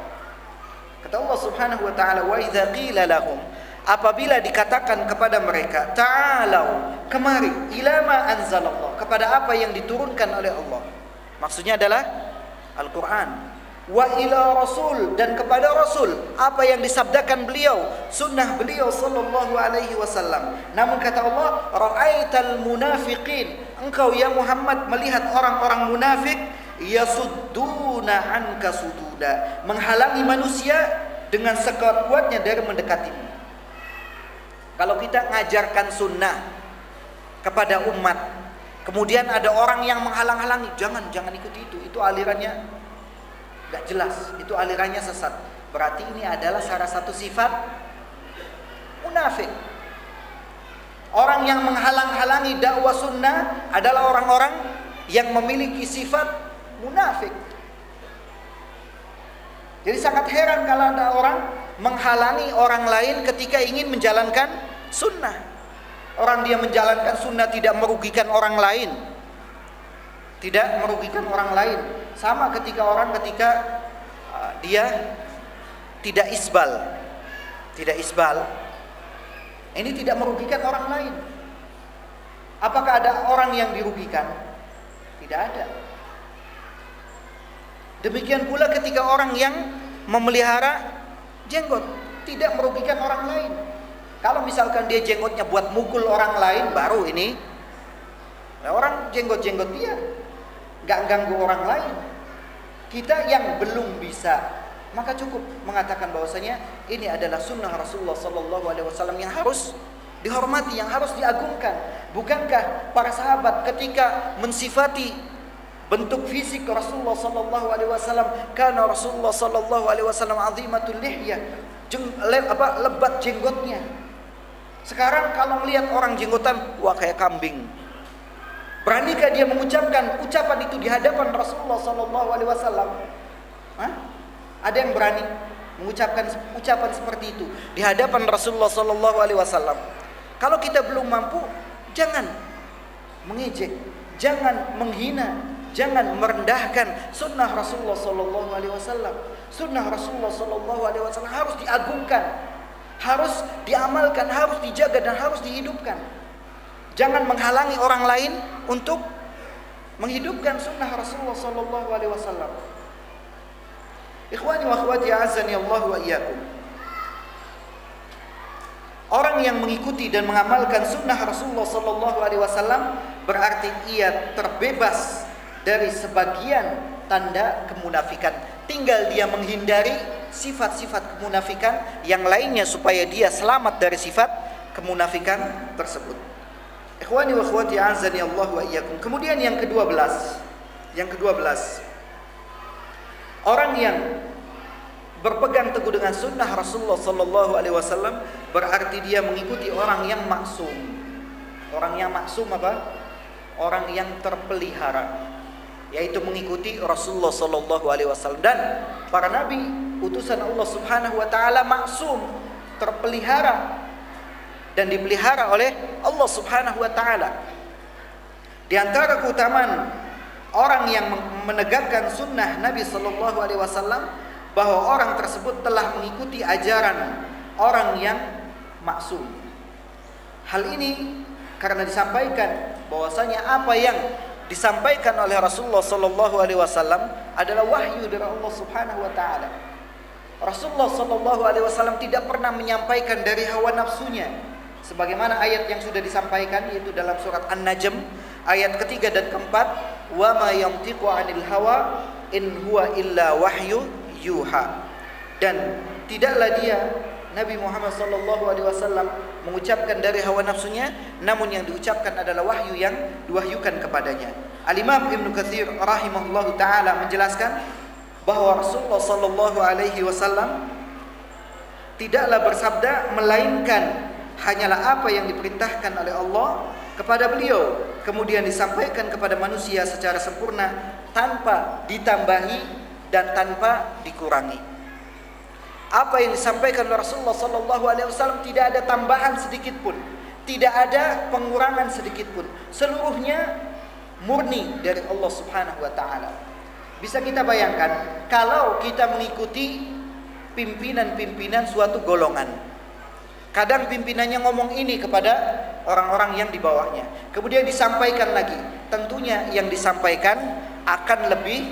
Kata Allah Subhanahu wa taala wa idza qila lahum apabila dikatakan kepada mereka ta'alau kemari ila ma anzalallah kepada apa yang diturunkan oleh Allah. Maksudnya adalah Al-Qur'an. Wa ila rasul dan kepada rasul apa yang disabdakan beliau sunnah beliau sallallahu alaihi wasallam. Namun kata Allah raaital munafiqin engkau ya Muhammad melihat orang-orang munafik yasudduna anka sududa, menghalangi manusia dengan sekuat-kuatnya dari mendekatimu. Kalau kita ngajarkan sunnah kepada umat, kemudian ada orang yang menghalang-halangi, jangan jangan ikuti itu, itu alirannya nggak jelas, itu alirannya sesat. Berarti ini adalah salah satu sifat munafik. Orang yang menghalang-halangi dakwah sunnah adalah orang-orang yang memiliki sifat munafik. Jadi sangat heran kalau ada orang menghalangi orang lain ketika ingin menjalankan sunnah. Orang dia menjalankan sunnah tidak merugikan orang lain. Tidak merugikan orang lain. Sama ketika orang ketika uh, dia tidak isbal. Tidak isbal. Ini tidak merugikan orang lain. Apakah ada orang yang dirugikan? Tidak ada. Demikian pula ketika orang yang memelihara jenggot tidak merugikan orang lain. Kalau misalkan dia jenggotnya buat mukul orang lain, baru ini nah orang jenggot-jenggot dia nggak ganggu orang lain. Kita yang belum bisa, maka cukup mengatakan bahwasanya ini adalah sunnah Rasulullah Sallallahu Alaihi Wasallam yang harus dihormati, yang harus diagungkan. Bukankah para sahabat ketika mensifati bentuk fisik Rasulullah sallallahu alaihi wasallam. Karena Rasulullah sallallahu alaihi wasallam azimatul lihya. Jeng, le, apa lebat jenggotnya. Sekarang kalau melihat orang jenggotan wah kayak kambing. Beranikah dia mengucapkan ucapan itu di hadapan Rasulullah sallallahu alaihi wasallam? Ada yang berani mengucapkan ucapan seperti itu di hadapan Rasulullah sallallahu alaihi wasallam? Kalau kita belum mampu jangan mengejek jangan menghina Jangan merendahkan sunnah Rasulullah Sallallahu Alaihi Wasallam. Sunnah Rasulullah Sallallahu Alaihi Wasallam harus diagungkan, harus diamalkan, harus dijaga dan harus dihidupkan. Jangan menghalangi orang lain untuk menghidupkan sunnah Rasulullah Sallallahu Alaihi Wasallam. Ikhwani wa akhwati azani Allah wa iyyakum. Orang yang mengikuti dan mengamalkan sunnah Rasulullah Sallallahu Alaihi Wasallam berarti ia terbebas dari sebagian tanda kemunafikan. Tinggal dia menghindari sifat-sifat kemunafikan yang lainnya supaya dia selamat dari sifat kemunafikan tersebut. Ikhwani wa akhwati azani Allah wa iyyakum. Kemudian yang ke-12. Yang ke-12. Orang yang berpegang teguh dengan sunnah Rasulullah sallallahu alaihi wasallam berarti dia mengikuti orang yang maksum. Orang yang maksum apa? Orang yang terpelihara yaitu mengikuti Rasulullah sallallahu alaihi wasallam dan para nabi utusan Allah Subhanahu wa taala maksum terpelihara dan dipelihara oleh Allah Subhanahu wa taala. Di antara keutamaan orang yang menegakkan sunnah Nabi sallallahu alaihi wasallam bahwa orang tersebut telah mengikuti ajaran orang yang maksum. Hal ini karena disampaikan bahwasanya apa yang disampaikan oleh Rasulullah sallallahu alaihi wasallam adalah wahyu dari Allah Subhanahu wa taala. Rasulullah sallallahu alaihi wasallam tidak pernah menyampaikan dari hawa nafsunya sebagaimana ayat yang sudah disampaikan yaitu dalam surat An-Najm ayat ketiga dan keempat wa ma yantiqu 'anil hawa in huwa illa wahyu yuha dan tidaklah dia Nabi Muhammad sallallahu alaihi wasallam mengucapkan dari hawa nafsunya namun yang diucapkan adalah wahyu yang diwahyukan kepadanya. Al-Imam Ibnu Katsir rahimahullahu taala menjelaskan bahwa Rasulullah sallallahu alaihi wasallam tidaklah bersabda melainkan hanyalah apa yang diperintahkan oleh Allah kepada beliau kemudian disampaikan kepada manusia secara sempurna tanpa ditambahi dan tanpa dikurangi apa yang disampaikan oleh Rasulullah sallallahu alaihi wasallam tidak ada tambahan sedikit pun, tidak ada pengurangan sedikit pun. Seluruhnya murni dari Allah Subhanahu wa taala. Bisa kita bayangkan kalau kita mengikuti pimpinan-pimpinan suatu golongan. Kadang pimpinannya ngomong ini kepada orang-orang yang di bawahnya. Kemudian disampaikan lagi. Tentunya yang disampaikan akan lebih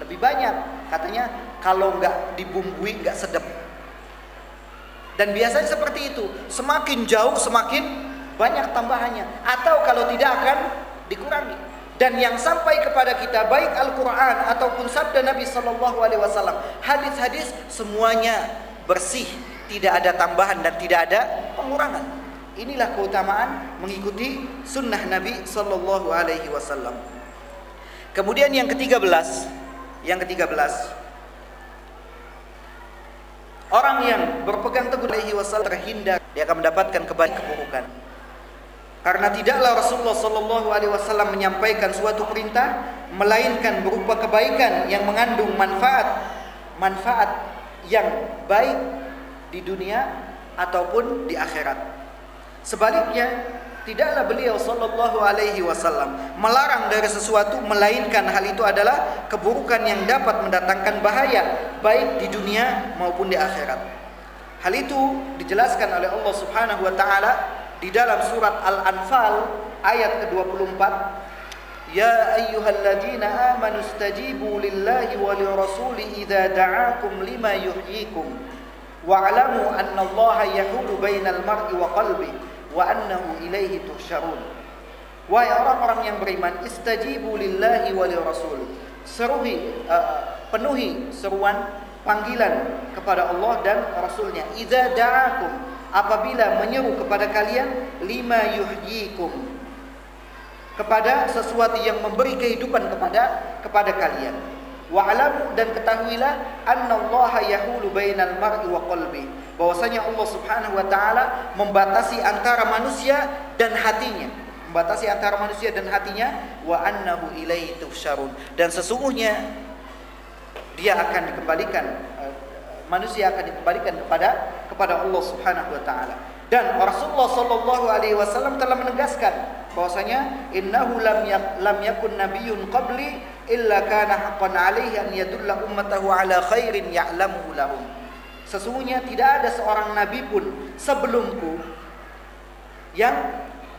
lebih banyak. Katanya kalau nggak dibumbui nggak sedap. Dan biasanya seperti itu, semakin jauh semakin banyak tambahannya. Atau kalau tidak akan dikurangi. Dan yang sampai kepada kita baik Al-Qur'an ataupun sabda Nabi sallallahu alaihi wasallam, hadis-hadis semuanya bersih, tidak ada tambahan dan tidak ada pengurangan. Inilah keutamaan mengikuti sunnah Nabi sallallahu alaihi wasallam. Kemudian yang ke-13, yang ke-13 Orang yang berpegang teguh alaihi wasallam terhindar dia akan mendapatkan kebaikan keburukan. Karena tidaklah Rasulullah sallallahu alaihi wasallam menyampaikan suatu perintah melainkan berupa kebaikan yang mengandung manfaat manfaat yang baik di dunia ataupun di akhirat. Sebaliknya, tidaklah beliau sallallahu alaihi wasallam melarang dari sesuatu melainkan hal itu adalah keburukan yang dapat mendatangkan bahaya baik di dunia maupun di akhirat. Hal itu dijelaskan oleh Allah Subhanahu wa taala di dalam surat Al-Anfal ayat ke-24. Ya ayyuhalladzina amanu istajibu lillahi wa lirasuli idza da'akum lima yuhyikum. Wa'lamu anna Allah yahulu bainal mar'i wa qalbihi wa annahu ilaihi tuhsyarun. Wahai orang-orang yang beriman, istajibu lillahi wa rasul. Seruhi uh, penuhi seruan panggilan kepada Allah dan Rasulnya. Idza da'akum apabila menyeru kepada kalian lima yuhyikum kepada sesuatu yang memberi kehidupan kepada kepada kalian. Wa'lamu dan ketahuilah annallaha yahulu bainal mar'i wa qalbi. Bahwasanya Allah Subhanahu wa taala membatasi antara manusia dan hatinya. Membatasi antara manusia dan hatinya wa annahu ilaihi tuhsyarun. Dan sesungguhnya dia akan dikembalikan eh, manusia akan dikembalikan kepada kepada Allah Subhanahu wa taala. Dan Rasulullah sallallahu alaihi wasallam telah menegaskan bahwasanya innahu lam lam yakun nabiyyun qabli illa kana haqqan alaihi an yadulla ummatahu ala khairin ya'lamuhu lahum. Sesungguhnya tidak ada seorang nabi pun sebelumku yang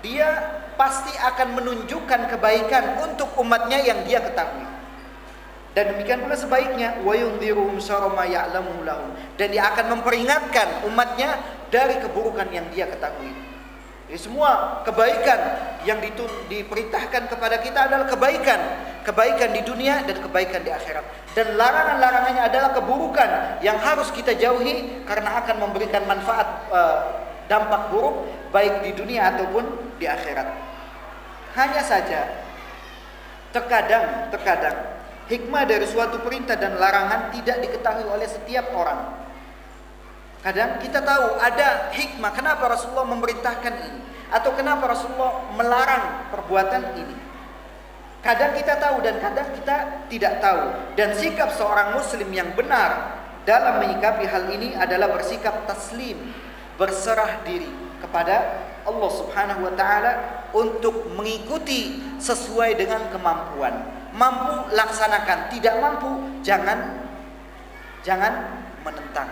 dia pasti akan menunjukkan kebaikan untuk umatnya yang dia ketahui. Dan demikian pula sebaiknya wa yundhiruhum syarra ya'lamuhu lahum dan dia akan memperingatkan umatnya dari keburukan yang dia ketahui. Jadi semua kebaikan yang diperintahkan kepada kita adalah kebaikan, kebaikan di dunia dan kebaikan di akhirat. Dan larangan-larangannya adalah keburukan yang harus kita jauhi karena akan memberikan manfaat uh, dampak buruk baik di dunia ataupun di akhirat. Hanya saja terkadang terkadang hikmah dari suatu perintah dan larangan tidak diketahui oleh setiap orang. Kadang kita tahu ada hikmah kenapa Rasulullah memerintahkan ini atau kenapa Rasulullah melarang perbuatan ini. Kadang kita tahu dan kadang kita tidak tahu. Dan sikap seorang muslim yang benar dalam menyikapi hal ini adalah bersikap taslim, berserah diri kepada Allah Subhanahu wa taala untuk mengikuti sesuai dengan kemampuan. Mampu laksanakan, tidak mampu jangan jangan menentang.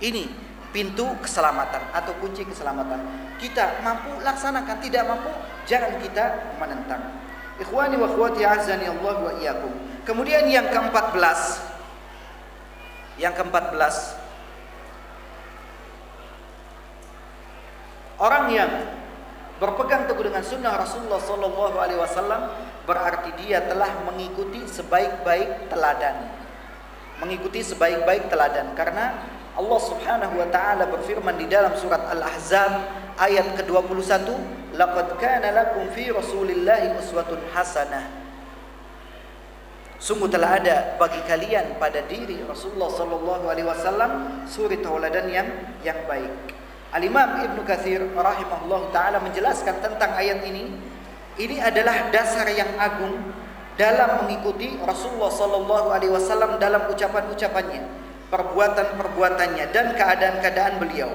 Ini pintu keselamatan atau kunci keselamatan. Kita mampu laksanakan, tidak mampu jangan kita menentang. Ikhwani wa akhwati azani Allah wa iyyakum. Kemudian yang ke-14 yang ke-14 orang yang berpegang teguh dengan sunnah Rasulullah sallallahu alaihi wasallam berarti dia telah mengikuti sebaik-baik teladan. Mengikuti sebaik-baik teladan karena Allah Subhanahu wa taala berfirman di dalam surat Al-Ahzab ayat ke-21, "Laqad kana lakum fi Rasulillahi uswatun hasanah." Sungguh telah ada bagi kalian pada diri Rasulullah sallallahu alaihi wasallam suri tauladan yang yang baik. Al-Imam Ibnu Katsir rahimahullah taala menjelaskan tentang ayat ini. Ini adalah dasar yang agung dalam mengikuti Rasulullah sallallahu alaihi wasallam dalam ucapan-ucapannya perbuatan-perbuatannya dan keadaan-keadaan beliau.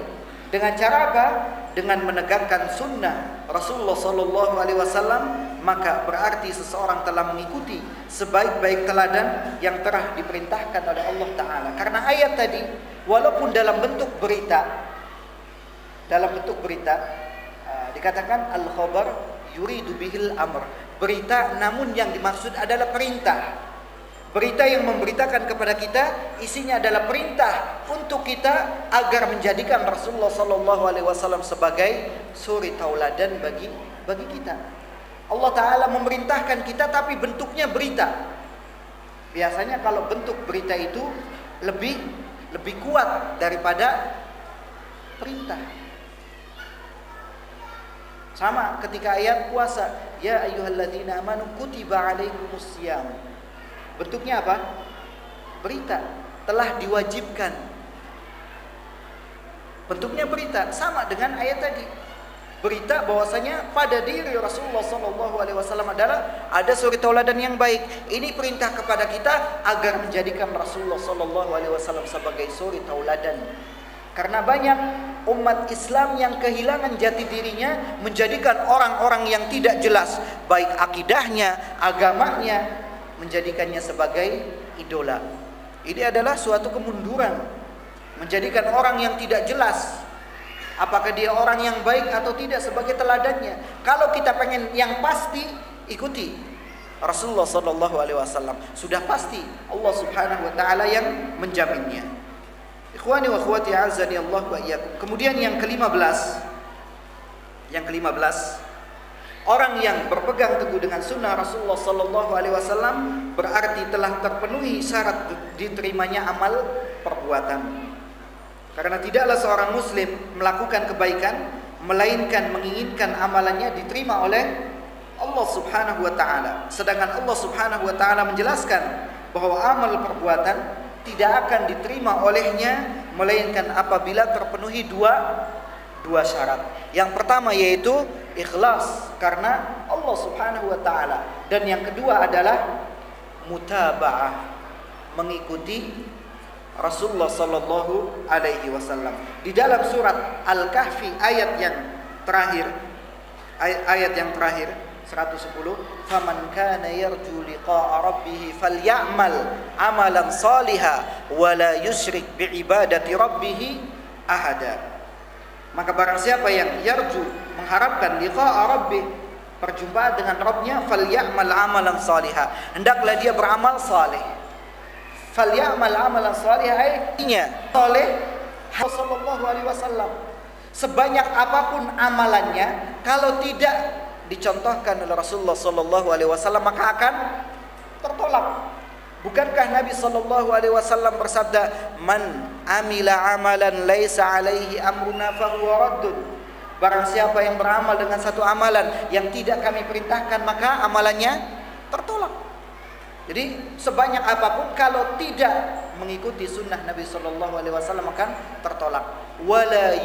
Dengan cara apa? Dengan menegakkan sunnah Rasulullah Sallallahu Alaihi Wasallam, maka berarti seseorang telah mengikuti sebaik-baik teladan yang telah diperintahkan oleh Allah Taala. Karena ayat tadi, walaupun dalam bentuk berita, dalam bentuk berita uh, dikatakan al khabar yuridu bihil amr, berita namun yang dimaksud adalah perintah. Berita yang memberitakan kepada kita isinya adalah perintah untuk kita agar menjadikan Rasulullah Sallallahu Alaihi Wasallam sebagai suri tauladan bagi bagi kita. Allah Ta'ala memerintahkan kita tapi bentuknya berita. Biasanya kalau bentuk berita itu lebih lebih kuat daripada perintah. Sama ketika ayat puasa, ya ayyuhalladzina amanu kutiba alaikumusiyam. Bentuknya apa? Berita, telah diwajibkan. Bentuknya berita sama dengan ayat tadi. Berita bahwasanya pada diri Rasulullah wasallam adalah ada suri tauladan yang baik. Ini perintah kepada kita agar menjadikan Rasulullah wasallam sebagai suri tauladan. Karena banyak umat Islam yang kehilangan jati dirinya menjadikan orang-orang yang tidak jelas baik akidahnya, agamanya menjadikannya sebagai idola. Ini adalah suatu kemunduran menjadikan orang yang tidak jelas apakah dia orang yang baik atau tidak sebagai teladannya. Kalau kita pengen yang pasti ikuti Rasulullah sallallahu alaihi wasallam. Sudah pasti Allah Subhanahu wa taala yang menjaminnya. Ikhwani wa akhwati azani Allah wa iyyakum. Kemudian yang ke-15 yang ke-15 orang yang berpegang teguh dengan sunnah Rasulullah sallallahu alaihi wasallam berarti telah terpenuhi syarat diterimanya amal perbuatan. Karena tidaklah seorang muslim melakukan kebaikan melainkan menginginkan amalannya diterima oleh Allah Subhanahu wa taala. Sedangkan Allah Subhanahu wa taala menjelaskan bahwa amal perbuatan tidak akan diterima olehnya melainkan apabila terpenuhi dua dua syarat. Yang pertama yaitu ikhlas karena Allah Subhanahu wa taala dan yang kedua adalah mutabaah mengikuti Rasulullah sallallahu alaihi wasallam. Di dalam surat Al-Kahfi ayat yang terakhir ayat yang terakhir 110 faman kana yarju liqa'a rabbih falyamal amalan saliha wa la yusyrik bi ibadati rabbih ahada. Maka barang siapa yang yarju mengharapkan liqa'a rabbih perjumpaan dengan Rabbnya falyamal amalan saliha. Hendaklah dia beramal saleh. Falyamal amalan saliha artinya saleh. Sallallahu alaihi wasallam sebanyak apa pun amalannya kalau tidak dicontohkan oleh Rasulullah sallallahu alaihi wasallam maka akan tertolak. Bukankah Nabi sallallahu alaihi wasallam bersabda, "Man amila amalan laisa alaihi amruna fahuwa raddun." Barang siapa yang beramal dengan satu amalan yang tidak kami perintahkan maka amalannya tertolak. Jadi sebanyak apa pun kalau tidak mengikuti sunnah Nabi Shallallahu Alaihi Wasallam akan tertolak. Wala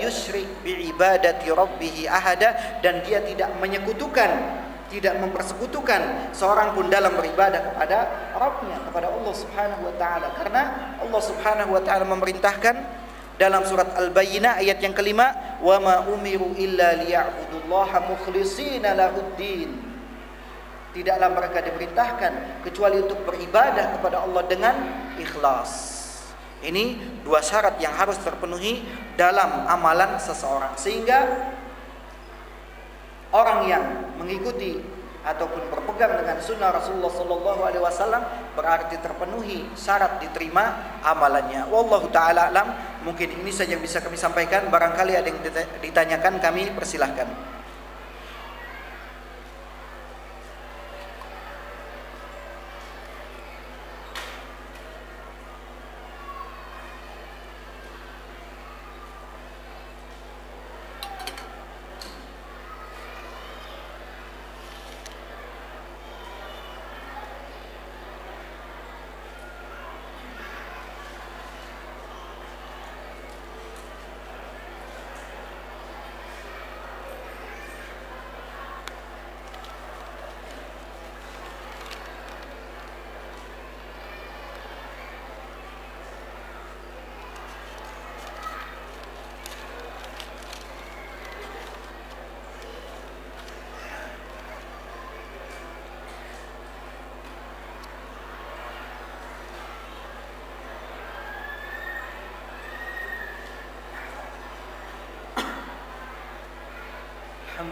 bi ibadati rabbih ahada dan dia tidak menyekutukan, tidak mempersekutukan seorang pun dalam beribadah kepada Rabbnya, kepada Allah Subhanahu Wa Taala. Karena Allah Subhanahu Wa Taala memerintahkan dalam surat Al-Bayyinah ayat yang kelima, wa ma umiru illa liya'budullaha mukhlishina lahuddin tidaklah mereka diperintahkan kecuali untuk beribadah kepada Allah dengan ikhlas. Ini dua syarat yang harus terpenuhi dalam amalan seseorang sehingga orang yang mengikuti ataupun berpegang dengan sunnah Rasulullah Sallallahu Alaihi Wasallam berarti terpenuhi syarat diterima amalannya. Wallahu taala alam. Mungkin ini saja yang bisa kami sampaikan. Barangkali ada yang ditanyakan kami persilahkan.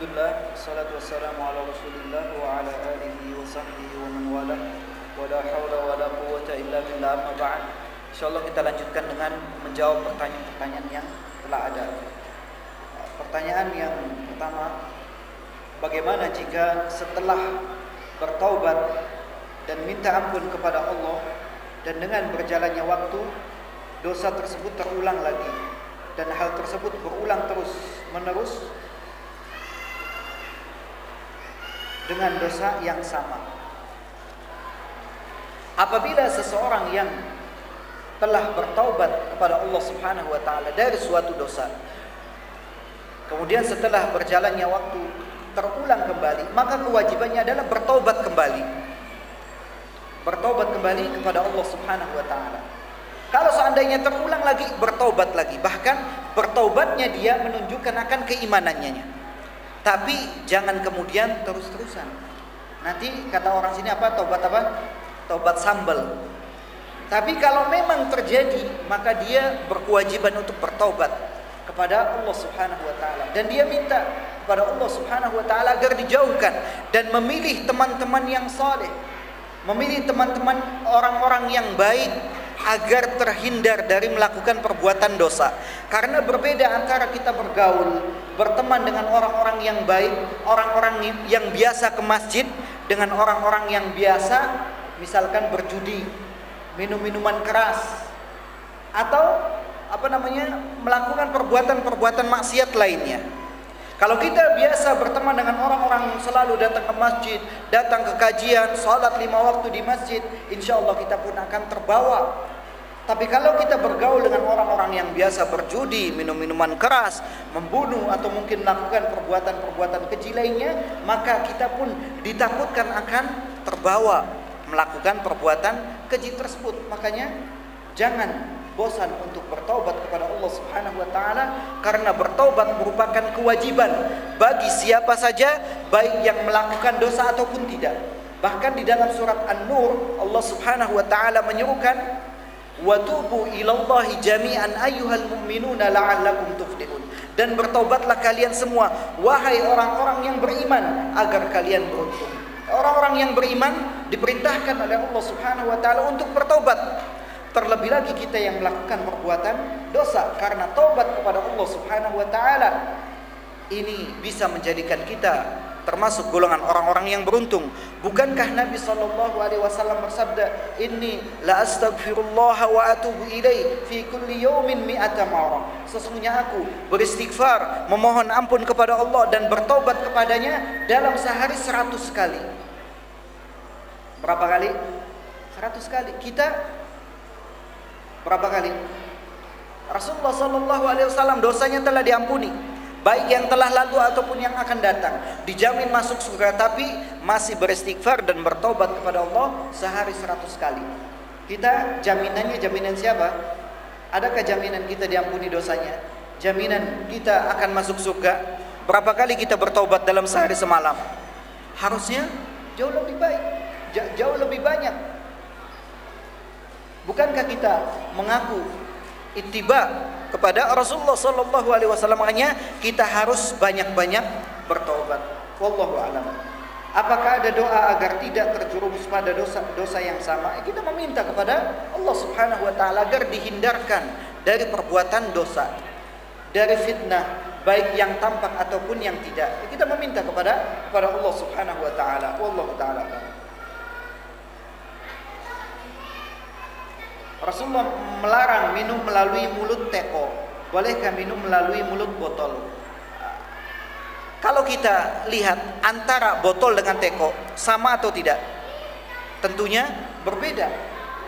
Alhamdulillah Salatu wassalamu ala rasulillah Wa ala alihi wa sahbihi wa man wala Wa la hawla wa la quwata illa billah amma ba'd. InsyaAllah kita lanjutkan dengan Menjawab pertanyaan-pertanyaan yang telah ada. Pertanyaan yang pertama bagaimana jika setelah bertaubat dan minta ampun kepada Allah dan dengan berjalannya waktu dosa tersebut terulang lagi dan hal tersebut berulang terus menerus dengan dosa yang sama. Apabila seseorang yang telah bertaubat kepada Allah Subhanahu wa taala dari suatu dosa kemudian setelah berjalannya waktu terulang kembali maka kewajibannya adalah bertaubat kembali. Bertaubat kembali kepada Allah Subhanahu wa taala. Kalau seandainya terulang lagi bertaubat lagi. Bahkan bertaubatnya dia menunjukkan akan keimanannya tapi jangan kemudian terus-terusan. Nanti kata orang sini apa? Taubat apa? Taubat sambal. Tapi kalau memang terjadi, maka dia berkewajiban untuk bertaubat kepada Allah Subhanahu wa taala. Dan dia minta kepada Allah Subhanahu wa taala agar dijauhkan dan memilih teman-teman yang saleh, memilih teman-teman orang-orang yang baik agar terhindar dari melakukan perbuatan dosa. Karena berbeda antara kita bergaul, berteman dengan orang-orang yang baik, orang-orang yang biasa ke masjid dengan orang-orang yang biasa misalkan berjudi, minum minuman keras atau apa namanya melakukan perbuatan-perbuatan maksiat lainnya. Kalau kita biasa berteman dengan orang-orang yang selalu datang ke masjid, datang ke kajian, sholat lima waktu di masjid, insya Allah kita pun akan terbawa. Tapi kalau kita bergaul dengan orang-orang yang biasa berjudi, minum minuman keras, membunuh atau mungkin melakukan perbuatan-perbuatan keji lainnya, maka kita pun ditakutkan akan terbawa melakukan perbuatan keji tersebut. Makanya jangan bosan untuk bertaubat kepada Allah Subhanahu wa taala karena bertaubat merupakan kewajiban bagi siapa saja baik yang melakukan dosa ataupun tidak. Bahkan di dalam surat An-Nur Allah Subhanahu wa taala menyerukan wa tubu ilallahi jami'an ayyuhal mu'minuna la'allakum tuflihun dan bertaubatlah kalian semua wahai orang-orang yang beriman agar kalian beruntung. Orang-orang yang beriman diperintahkan oleh Allah Subhanahu wa taala untuk bertobat. Terlebih lagi kita yang melakukan perbuatan dosa karena taubat kepada Allah Subhanahu wa taala ini bisa menjadikan kita termasuk golongan orang-orang yang beruntung. Bukankah Nabi sallallahu alaihi wasallam bersabda, "Inni la astaghfirullah wa atubu ilaih fi kulli yawmin mi'ata marrah." Sesungguhnya aku beristighfar, memohon ampun kepada Allah dan bertobat kepadanya dalam sehari 100 kali. Berapa kali? 100 kali. Kita berapa kali? Rasulullah sallallahu alaihi wasallam dosanya telah diampuni. Baik yang telah lalu ataupun yang akan datang. Dijamin masuk surga tapi masih beristighfar dan bertobat kepada Allah sehari seratus kali. Kita jaminannya jaminan siapa? Adakah jaminan kita diampuni dosanya? Jaminan kita akan masuk surga? Berapa kali kita bertobat dalam sehari semalam? Harusnya jauh lebih baik. Jauh lebih banyak bukankah kita mengaku ittiba kepada Rasulullah sallallahu alaihi wasallam hanya kita harus banyak-banyak bertobat. Wallahu a'lam. Apakah ada doa agar tidak terjerumus pada dosa-dosa yang sama? Eh, kita meminta kepada Allah Subhanahu wa taala agar dihindarkan dari perbuatan dosa, dari fitnah baik yang tampak ataupun yang tidak. Eh, kita meminta kepada kepada Allah Subhanahu wa taala. Wallahu taala. Rasulullah melarang minum melalui mulut teko. Bolehkah minum melalui mulut botol? Kalau kita lihat antara botol dengan teko sama atau tidak? Tentunya berbeda.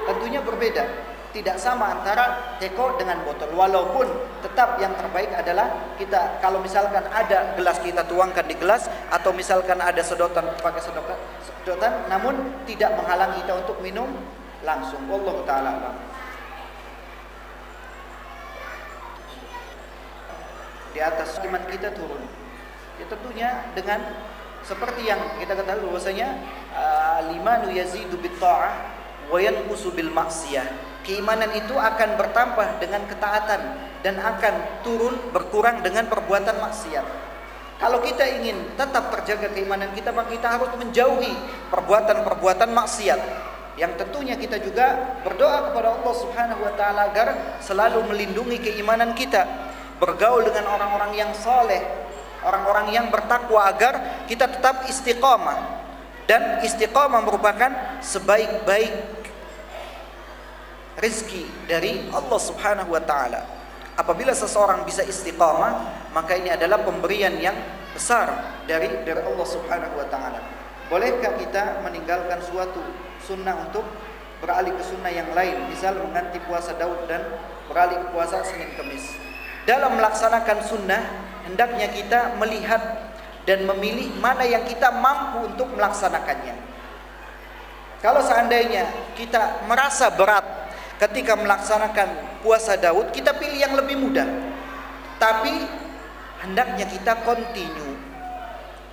Tentunya berbeda. Tidak sama antara teko dengan botol. Walaupun tetap yang terbaik adalah kita kalau misalkan ada gelas kita tuangkan di gelas atau misalkan ada sedotan pakai sedotan, sedotan namun tidak menghalangi kita untuk minum langsung. Allah taala Di atas iman kita turun. Ya tentunya dengan seperti yang kita ketahui bahwasanya al-imanu yazidu bit ta'ah wa yanqusu bil maksiyah. Keimanan itu akan bertambah dengan ketaatan dan akan turun berkurang dengan perbuatan maksiat. Kalau kita ingin tetap terjaga keimanan kita, maka kita harus menjauhi perbuatan-perbuatan maksiat yang tentunya kita juga berdoa kepada Allah Subhanahu wa taala agar selalu melindungi keimanan kita bergaul dengan orang-orang yang soleh orang-orang yang bertakwa agar kita tetap istiqomah dan istiqomah merupakan sebaik-baik rizki dari Allah Subhanahu wa taala. Apabila seseorang bisa istiqamah, maka ini adalah pemberian yang besar dari dari Allah Subhanahu wa taala. Bolehkah kita meninggalkan suatu sunnah untuk beralih ke sunnah yang lain, misal mengganti puasa Daud dan beralih ke puasa Senin Kemis. Dalam melaksanakan sunnah, hendaknya kita melihat dan memilih mana yang kita mampu untuk melaksanakannya. Kalau seandainya kita merasa berat ketika melaksanakan puasa Daud, kita pilih yang lebih mudah. Tapi hendaknya kita continue.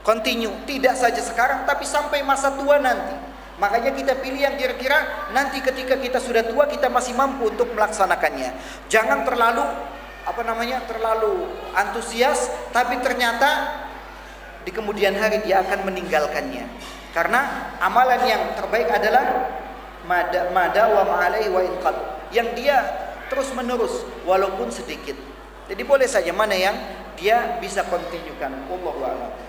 Continue, tidak saja sekarang tapi sampai masa tua nanti. Makanya kita pilih yang kira-kira nanti ketika kita sudah tua kita masih mampu untuk melaksanakannya. Jangan terlalu apa namanya? terlalu antusias tapi ternyata di kemudian hari dia akan meninggalkannya. Karena amalan yang terbaik adalah mada mada wa ma'alai wa inqad yang dia terus menerus walaupun sedikit. Jadi boleh saja mana yang dia bisa kontinukan. Wallahu a'lam.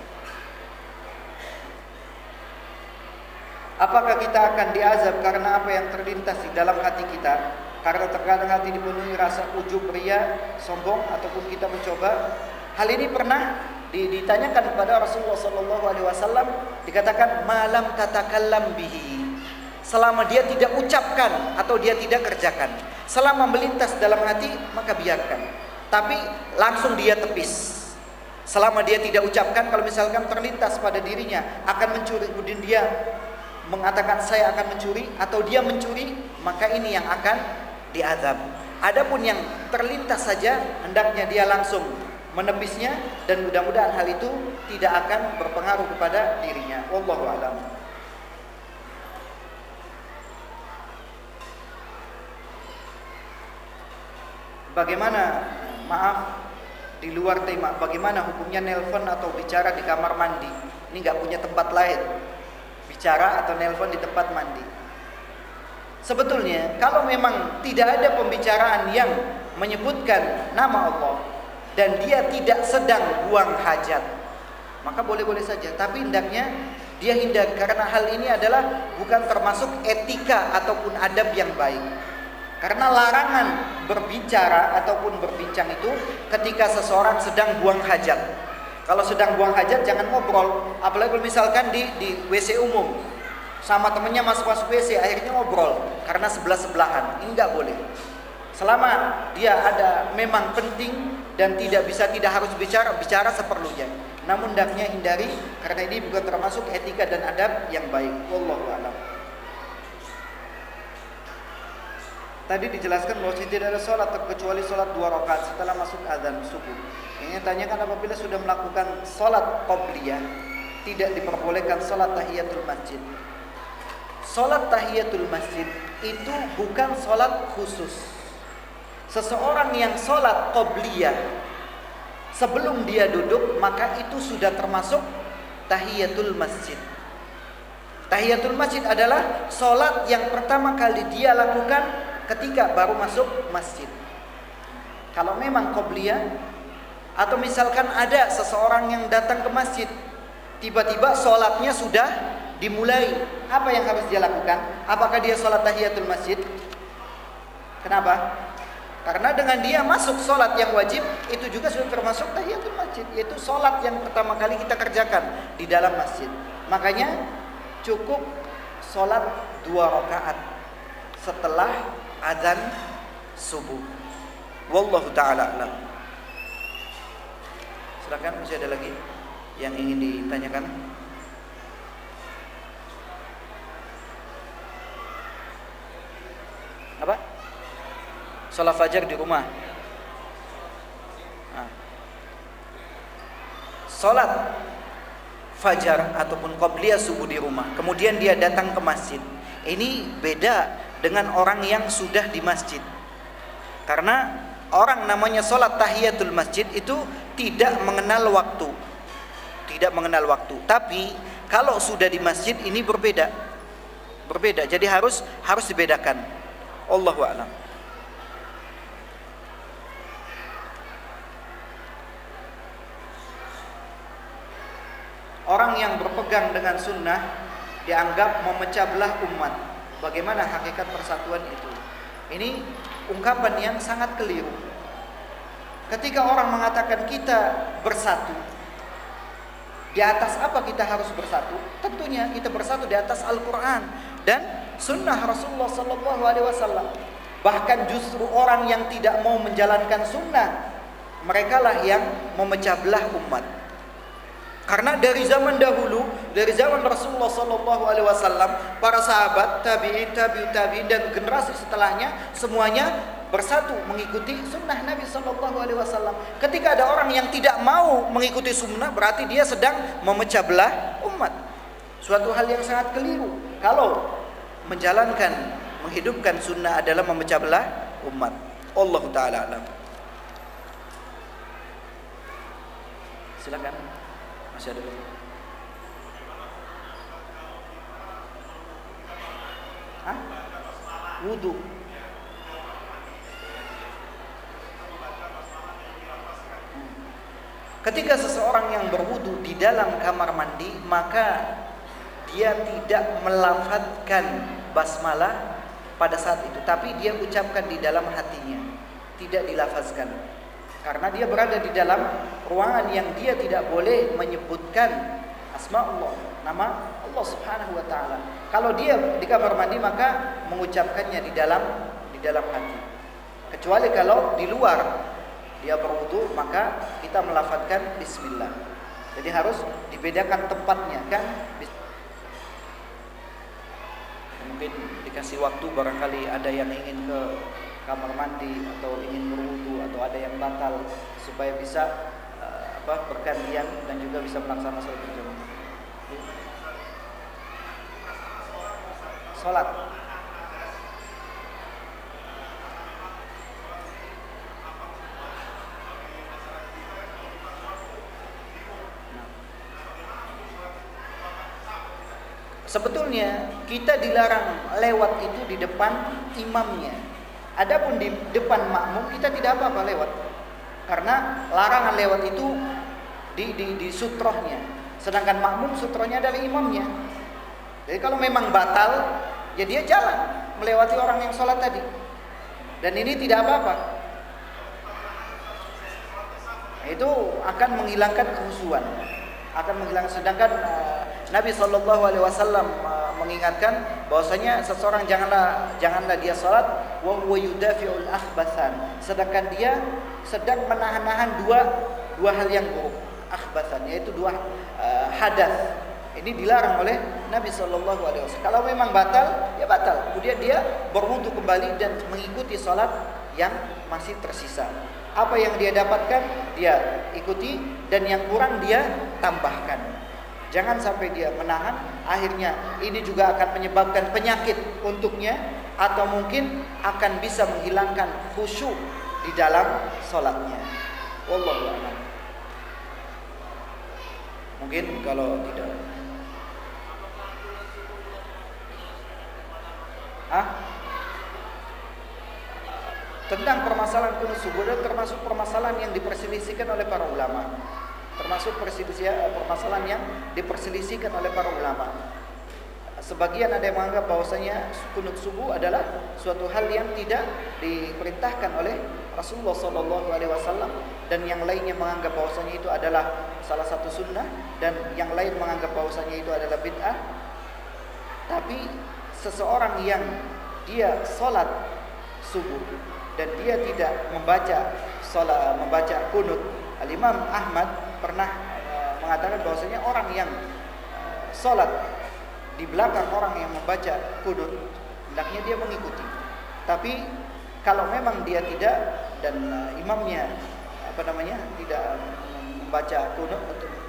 Apakah kita akan diazab karena apa yang terlintas di dalam hati kita? Karena terkadang hati dipenuhi rasa ujub, ria, sombong ataupun kita mencoba. Hal ini pernah ditanyakan kepada Rasulullah sallallahu alaihi wasallam dikatakan malam tatakallam bihi. Selama dia tidak ucapkan atau dia tidak kerjakan. Selama melintas dalam hati maka biarkan. Tapi langsung dia tepis. Selama dia tidak ucapkan kalau misalkan terlintas pada dirinya akan mencuri kemudian dia mengatakan saya akan mencuri atau dia mencuri, maka ini yang akan diazab. Adapun yang terlintas saja hendaknya dia langsung menepisnya dan mudah-mudahan hal itu tidak akan berpengaruh kepada dirinya. Wallahu a'lam. Bagaimana maaf di luar tema bagaimana hukumnya nelpon atau bicara di kamar mandi ini nggak punya tempat lain bicara atau nelpon di tempat mandi. Sebetulnya kalau memang tidak ada pembicaraan yang menyebutkan nama Allah dan dia tidak sedang buang hajat maka boleh-boleh saja. Tapi hendaknya dia hindari karena hal ini adalah bukan termasuk etika ataupun adab yang baik. Karena larangan berbicara ataupun berbincang itu ketika seseorang sedang buang hajat. Kalau sedang buang hajat jangan ngobrol, apalagi kalau misalkan di di WC umum sama temennya masuk-masuk WC akhirnya ngobrol karena sebelah-sebelahan. Ini nggak boleh. Selama dia ada memang penting dan tidak bisa tidak harus bicara, bicara seperlunya. Namun hendaknya hindari karena ini bukan termasuk etika dan adab yang baik. Wallahu a'lam. Tadi dijelaskan bahwa tidak ada sholat kecuali sholat dua rakaat setelah masuk adzan subuh. Ini tanyakan apabila sudah melakukan sholat qobliyah tidak diperbolehkan sholat tahiyatul masjid. Sholat tahiyatul masjid itu bukan sholat khusus. Seseorang yang sholat qobliyah sebelum dia duduk maka itu sudah termasuk tahiyatul masjid. Tahiyatul masjid adalah sholat yang pertama kali dia lakukan ketika baru masuk masjid. Kalau memang qobliyah atau misalkan ada seseorang yang datang ke masjid, tiba-tiba sholatnya sudah dimulai, apa yang harus dia lakukan? Apakah dia sholat tahiyatul masjid? Kenapa? Karena dengan dia masuk sholat yang wajib, itu juga sudah termasuk tahiyatul masjid, yaitu sholat yang pertama kali kita kerjakan di dalam masjid. Makanya cukup sholat dua rakaat setelah adzan subuh. Wallahu taala alam. Silakan masih ada lagi yang ingin ditanyakan? Apa? Salat fajar di rumah. Nah. Salat fajar ataupun qobliyah subuh di rumah. Kemudian dia datang ke masjid. Ini beda dengan orang yang sudah di masjid. Karena orang namanya sholat tahiyatul masjid itu tidak mengenal waktu. Tidak mengenal waktu. Tapi kalau sudah di masjid ini berbeda. Berbeda. Jadi harus harus dibedakan. Allahu a'lam. orang yang berpegang dengan sunnah dianggap memecah belah umat. Bagaimana hakikat persatuan itu? Ini ungkapan yang sangat keliru. Ketika orang mengatakan kita bersatu, di atas apa kita harus bersatu? Tentunya kita bersatu di atas Al-Quran dan Sunnah Rasulullah Wasallam. Bahkan justru orang yang tidak mau menjalankan Sunnah, mereka lah yang memecah belah umat. Karena dari zaman dahulu, dari zaman Rasulullah Wasallam, para sahabat, tabiin, tabiut tabiin dan generasi setelahnya semuanya bersatu mengikuti sunnah Nabi Sallallahu Alaihi Wasallam. Ketika ada orang yang tidak mau mengikuti sunnah, berarti dia sedang memecah belah umat. Suatu hal yang sangat keliru. Kalau menjalankan, menghidupkan sunnah adalah memecah belah umat. Allah Taala alam. Silakan. Masih ada. Hah? Wudhu. Ketika seseorang yang berwudu di dalam kamar mandi, maka dia tidak melafadzkan basmalah pada saat itu, tapi dia ucapkan di dalam hatinya, tidak dilafazkan. Karena dia berada di dalam ruangan yang dia tidak boleh menyebutkan asma Allah, nama Allah Subhanahu wa taala. Kalau dia di kamar mandi maka mengucapkannya di dalam di dalam hati. Kecuali kalau di luar dia berwudu maka kita melafadzkan bismillah. Jadi harus dibedakan tempatnya kan. Mungkin dikasih waktu barangkali ada yang ingin ke kamar mandi atau ingin berwudu atau ada yang batal supaya bisa uh, apa bergantian dan juga bisa melaksanakan sholat berjamaah. Sholat Sebetulnya kita dilarang lewat itu di depan imamnya. Adapun di depan makmum kita tidak apa-apa lewat. Karena larangan lewat itu di di, di sutrohnya. Sedangkan makmum sutrohnya adalah imamnya. Jadi kalau memang batal, ya dia jalan melewati orang yang sholat tadi. Dan ini tidak apa-apa. Itu akan menghilangkan kehusuan akan menghilangkan sedangkan uh, Nabi Shallallahu Alaihi Wasallam uh, mengingatkan bahwasanya seseorang janganlah janganlah dia akhbasan sedangkan dia sedang menahan-nahan dua dua hal yang buruk. Akhbasan yaitu dua uh, hadas. Ini dilarang oleh Nabi Shallallahu Alaihi Wasallam. Kalau memang batal ya batal. Kemudian dia berwudu kembali dan mengikuti salat yang masih tersisa. Apa yang dia dapatkan? Dia ikuti dan yang kurang dia tambahkan. Jangan sampai dia menahan, akhirnya ini juga akan menyebabkan penyakit untuknya atau mungkin akan bisa menghilangkan khusyuk di dalam sholatnya. Wallahu a'lam. Mungkin kalau tidak Hah? tentang permasalahan kunut subuh termasuk permasalahan yang diperselisihkan oleh para ulama termasuk perselisihan permasalahan yang diperselisihkan oleh para ulama. Sebagian ada yang menganggap bahwasanya kunut subuh adalah suatu hal yang tidak diperintahkan oleh Rasulullah Shallallahu Alaihi Wasallam dan yang lainnya menganggap bahwasanya itu adalah salah satu sunnah dan yang lain menganggap bahwasanya itu adalah bid'ah. Tapi seseorang yang dia sholat subuh dan dia tidak membaca salat membaca kunut Al Imam Ahmad pernah uh, mengatakan bahwasanya orang yang uh, salat di belakang orang yang membaca kunut hendaknya dia mengikuti. Tapi kalau memang dia tidak dan uh, imamnya apa namanya tidak membaca kunut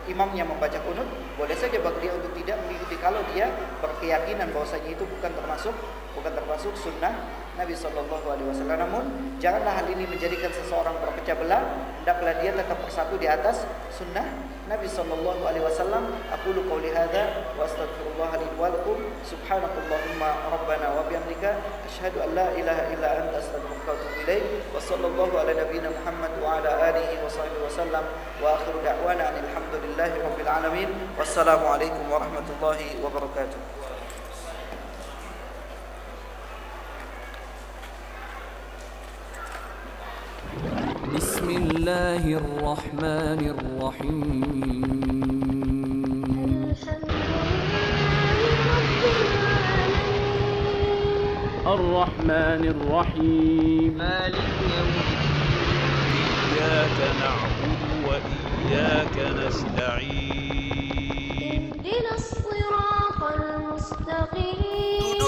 imamnya membaca kunut boleh saja bagi dia untuk tidak mengikuti. Kalau dia berkeyakinan bahwasanya itu bukan termasuk bukan termasuk sunnah Nabi Shallallahu Alaihi Wasallam. Namun janganlah hal ini menjadikan seseorang berpecah belah. Hendaklah dia tetap bersatu di atas sunnah Nabi Shallallahu Alaihi Wasallam. Aku lu qauli hadza wa astaghfirullah li wa lakum. Subhanakallahumma rabbana wa bihamdika asyhadu an la ilaha illa anta astaghfiruka wa atubu ilaik. Wa sallallahu ala nabiyyina Muhammad wa ala alihi wa sahbihi wasallam. Wa akhiru da'wana alhamdulillahi rabbil alamin. Wassalamu alaikum warahmatullahi wabarakatuh. بسم الله الرحمن الرحيم الرحمن الرحيم إياك نعبد وإياك نستعين اهدنا الصراط المستقيم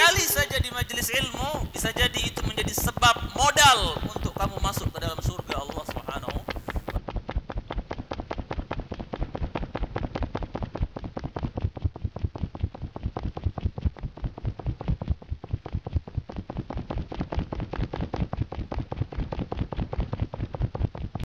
sekali saja di majelis ilmu bisa jadi itu menjadi sebab modal untuk kamu masuk ke dalam surga Allah.